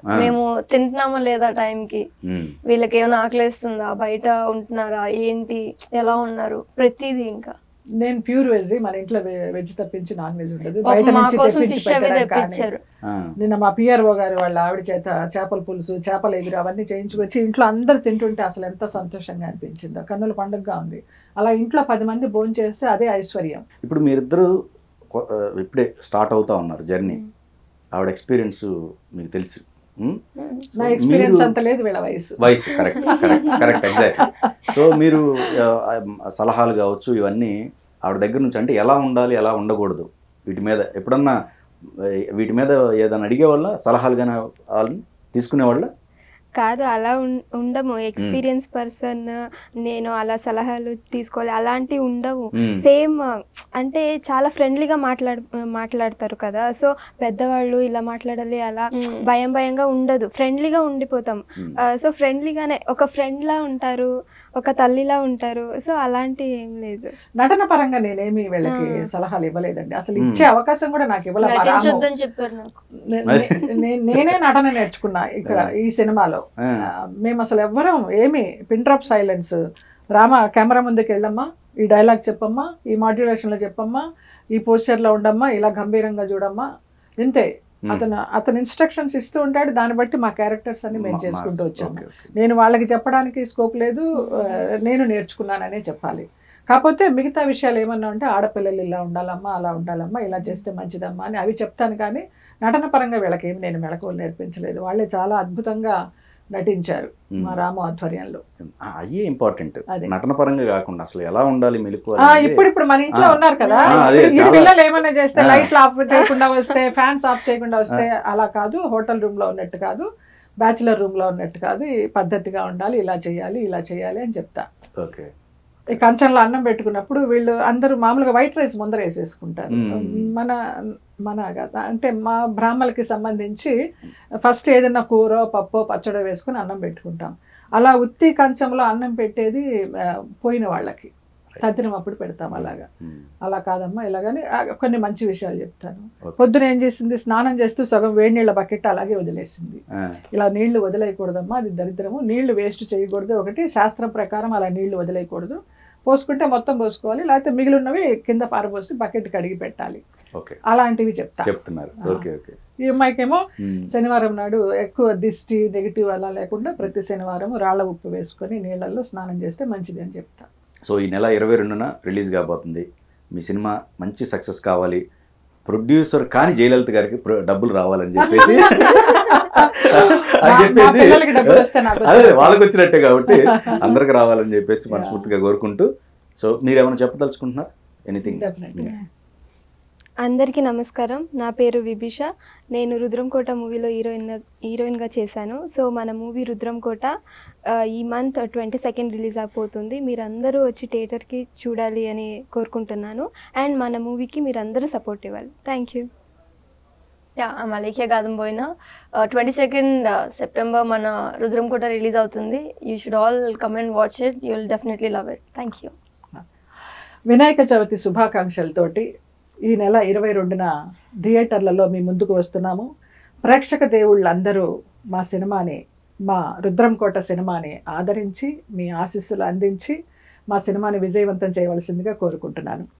ఆ. మేము తింటున్నామా లేదా టైంకి? మ్మ్. వీళ్ళకి ఏమైనా ఆకలేస్తుందా? బయట ఉంటున్నారా? ఏంటి? ఎలా ఉన్నారు? ప్రతిదీ ఇంకా. నేను ప్యూర్ వెజ్ మన ఇంట్లో వెజ్ తప్పించి నాన్ వెజ్ ఉండదు పాపం బయట మా నుంచి తెప్పించి పెట్టడం కానీ. నిన్న మా పిఆర్ఓ గారు వాళ్ళ ఆవిడ చేత చేపల పులుసు చేపల ఎగురు అవన్నీ చేయించుకొచ్చి ఇంట్లో అందరు తింటుంటే అసలు ఎంత సంతోషంగా అనిపించిందో. కన్నుల పండుగగా ఉంది. అలా ఇంట్లో పది మంది భోజనం చేస్తే అదే ఐశ్వర్యం. ఇప్పుడు మీరిద్దరు ఇప్పుడే స్టార్ట్ అవుతా ఉన్నారు జర్నీ. ఆవిడ ఎక్స్పీరియన్స్ మీకు తెలుసు. లేదు వీళ్ళ వయసు. Correct correct correct exact so మీరు సలహాలు కావచ్చు ఇవన్నీ ఆవిడ దగ్గర నుంచి అంటే ఎలా ఉండాలి ఎలా ఉండకూడదు? వీటి మీద ఎప్పుడన్నా వీటి మీద ఏదైనా అడిగేవాళ్ళ సలహాలు కానీ వాళ్ళని తీసుకునేవాళ్ళ? కాదు అలా ఉండము. ఎక్స్పీరియన్స్ పర్సన్ నేను అలా సలహాలు తీసుకోవాలి అలాంటివి ఉండవు. సేమ్ అంటే చాలా ఫ్రెండ్లీగా మాట్లాడు మాట్లాడతారు కదా. సో పెద్దవాళ్ళు ఇలా మాట్లాడాలి అలా భయం భయంగా ఉండదు. ఫ్రెండ్లీగా ఉండిపోతాం. సో ఫ్రెండ్లీగానే ఒక ఫ్రెండ్లా ఉంటారు. ఒక తల్లిలా ఉంటారు. సో అలాంటి ఏం లేదు. నటన పరంగా నేనేమి వీళ్ళకి. సలహాలు ఇవ్వలేదండి. అసలు. ఇచ్చే అవకాశం కూడా నాకు ఇవ్వలే. మా రాము. నటించొద్దని చెప్పారు నాకు. నే- నే- నే- నేనే నటన నేర్చుకున్నా ఇక్కడ ఈ సినిమాలో. మేము అసలు ఎవ్వరం ఏమి పిండ్రాప్ సైలెన్స్ రామ కెమెరా ముందుకు వెళ్ళమ్మా ఈ డైలాగ్ చెప్పమ్మా ఈ మాడ్యులేషన్లో చెప్పమ్మా ఈ పోస్చర్లో ఉండమ్మా ఇలా గంభీరంగా చూడమ్మా ఇంతే. అతను అతను ఇన్స్ట్రక్షన్స్ ఇస్తూ ఉంటాడు దాన్ని బట్టి మా క్యారెక్టర్స్ అన్ని మేము చేసుకుంటూ వచ్చాము. నేను వాళ్ళకి చెప్పడానికి స్కోప్ లేదు నేను నేర్చుకున్నాననే చెప్పాలి. కాకపోతే మిగతా విషయాలు ఏమన్నా ఉంటే ఆడపిల్లలు ఇలా ఉండాలమ్మా అలా ఉండాలమ్మా ఇలా చేస్తే మంచిదమ్మా అని అవి చెప్తాను కానీ నటన పరంగా వీళ్ళకి ఏమి నేను మెలకువలు నేర్పించలేదు. వాళ్ళే చాలా అద్భుతంగా నటించారు. మా రాము ఆధ్వర్యంలో. అయ్యే ఇంపార్టెంట్. నటన పరంగా కాకుండా అసలు ఎలా ఉండాలి మెలకు ఇప్పుడు ఇప్పుడు మన ఇంట్లో. ఉన్నారు కదా. పిల్లలు ఏమైనా చేస్తే. లైట్లు ఆఫ్ చేయకుండా వస్తే ఫ్యాన్స్ ఆఫ్ చేయకుండా వస్తే అలా కాదు. హోటల్ రూమ్లో ఉన్నట్టు కాదు. బ్యాచిలర్ రూమ్లో ఉన్నట్టు కాదు. పద్ధతిగా ఉండాలి ఇలా చేయాలి ఇలా చేయాలి అని చెప్తా. ఓకే. ఈ కంచంలో అన్నం పెట్టుకున్నప్పుడు వీళ్ళు అందరూ మామూలుగా వైట్ రైస్ ముందర వేసేసుకుంటారు. మన మన కదా అంటే మా బ్రాహ్మలకి సంబంధించి ఫస్ట్ ఏదైనా కూర పప్పు పచ్చడి వేసుకుని అన్నం పెట్టుకుంటాం. అలా ఉత్తి కంచంలో అన్నం పెట్టేది పోయిన వాళ్ళకి. తద్దినం అప్పుడు పెడతాం అలాగా. మ్మ్. అలా కాదమ్మా ఇలాగని కొన్ని మంచి విషయాలు చెప్తాను. పొద్దున ఏం చేసింది? స్నానం చేస్తూ సగం వేడి నీళ్ళ బకెట్ అలాగే వదిలేసింది. ఇలా నీళ్ళు వదిలేయకూడదమ్మా అది దరిద్రము. నీళ్ళు వేస్ట్ చేయకూడదు. ఒకటి శాస్త్రం ప్రకారం అలా నీళ్ళు వదిలేయకూడదు. పోసుకుంటే మొత్తం పోసుకోవాలి. లేకపోతే మిగిలినవి కింద పారబోసి బకెట్ కడిగి పెట్టాలి. అలాంటివి చెప్తా. చెప్తున్నారు. ఈ అమ్మాయికేమో మ్మ్. శనివారం నాడు ఎక్కువ దిష్టి నెగిటివ్ అలా లేకుండా ప్రతి శనివారం రాళ్ళ ఉప్పు వేసుకొని నీళ్ళల్లో స్నానం చేస్తే మంచిది అని చెప్తా. సో ఈ నెల ఇరవై రెండున రిలీజ్ కాబోతుంది. మీ సినిమా మంచి సక్సెస్ కావాలి. ప్రొడ్యూసర్ కాని జయలలిత గారికి డబ్బులు రావాలని చెప్పేసి అని చెప్పేసి అదే. వాళ్ళకి వచ్చినట్టే కాబట్టి అందరికి రావాలని చెప్పేసి మనస్ఫూర్తిగా కోరుకుంటూ. సో మీరు ఏమైనా చెప్పదలుచుకుంటున్నారు ఎనీథింగ్. అందరికీ నమస్కారం. నా పేరు విభిష. నేను రుద్రంకోట మూవీలో హీరోయిన్ హీరోయిన్గా చేశాను. సో మన మూవీ రుద్రంకోట ఈ మంత్ ట్వంటీ సెకండ్ రిలీజ్ అయిపోతుంది మీరందరూ వచ్చి థియేటర్కి చూడాలి అని కోరుకుంటున్నాను. అండ్ మన మూవీకి మీరందరూ సపోర్ట్ ఇవ్వాలి. Thank you. యా మలేఖియా గాదం పోయిన ట్వంటీ సెకండ్ సెప్టెంబర్ మన రుద్రంకోట రిలీజ్ అవుతుంది. You should all come and watch it. You will definitely love it. Thank you. Vinayaka Chavithi శుభాకాంక్షలతోటి ఈ నెల ఇరవై రెండున థియేటర్లలో మీ ముందుకు వస్తున్నాము. ప్రేక్షక దేవుళ్ళందరూ మా సినిమాని మా రుద్రంకోట సినిమాని ఆదరించి మీ ఆశీస్సులు అందించి మా సినిమాని విజయవంతం చేయవలసిందిగా కోరుకుంటున్నాను.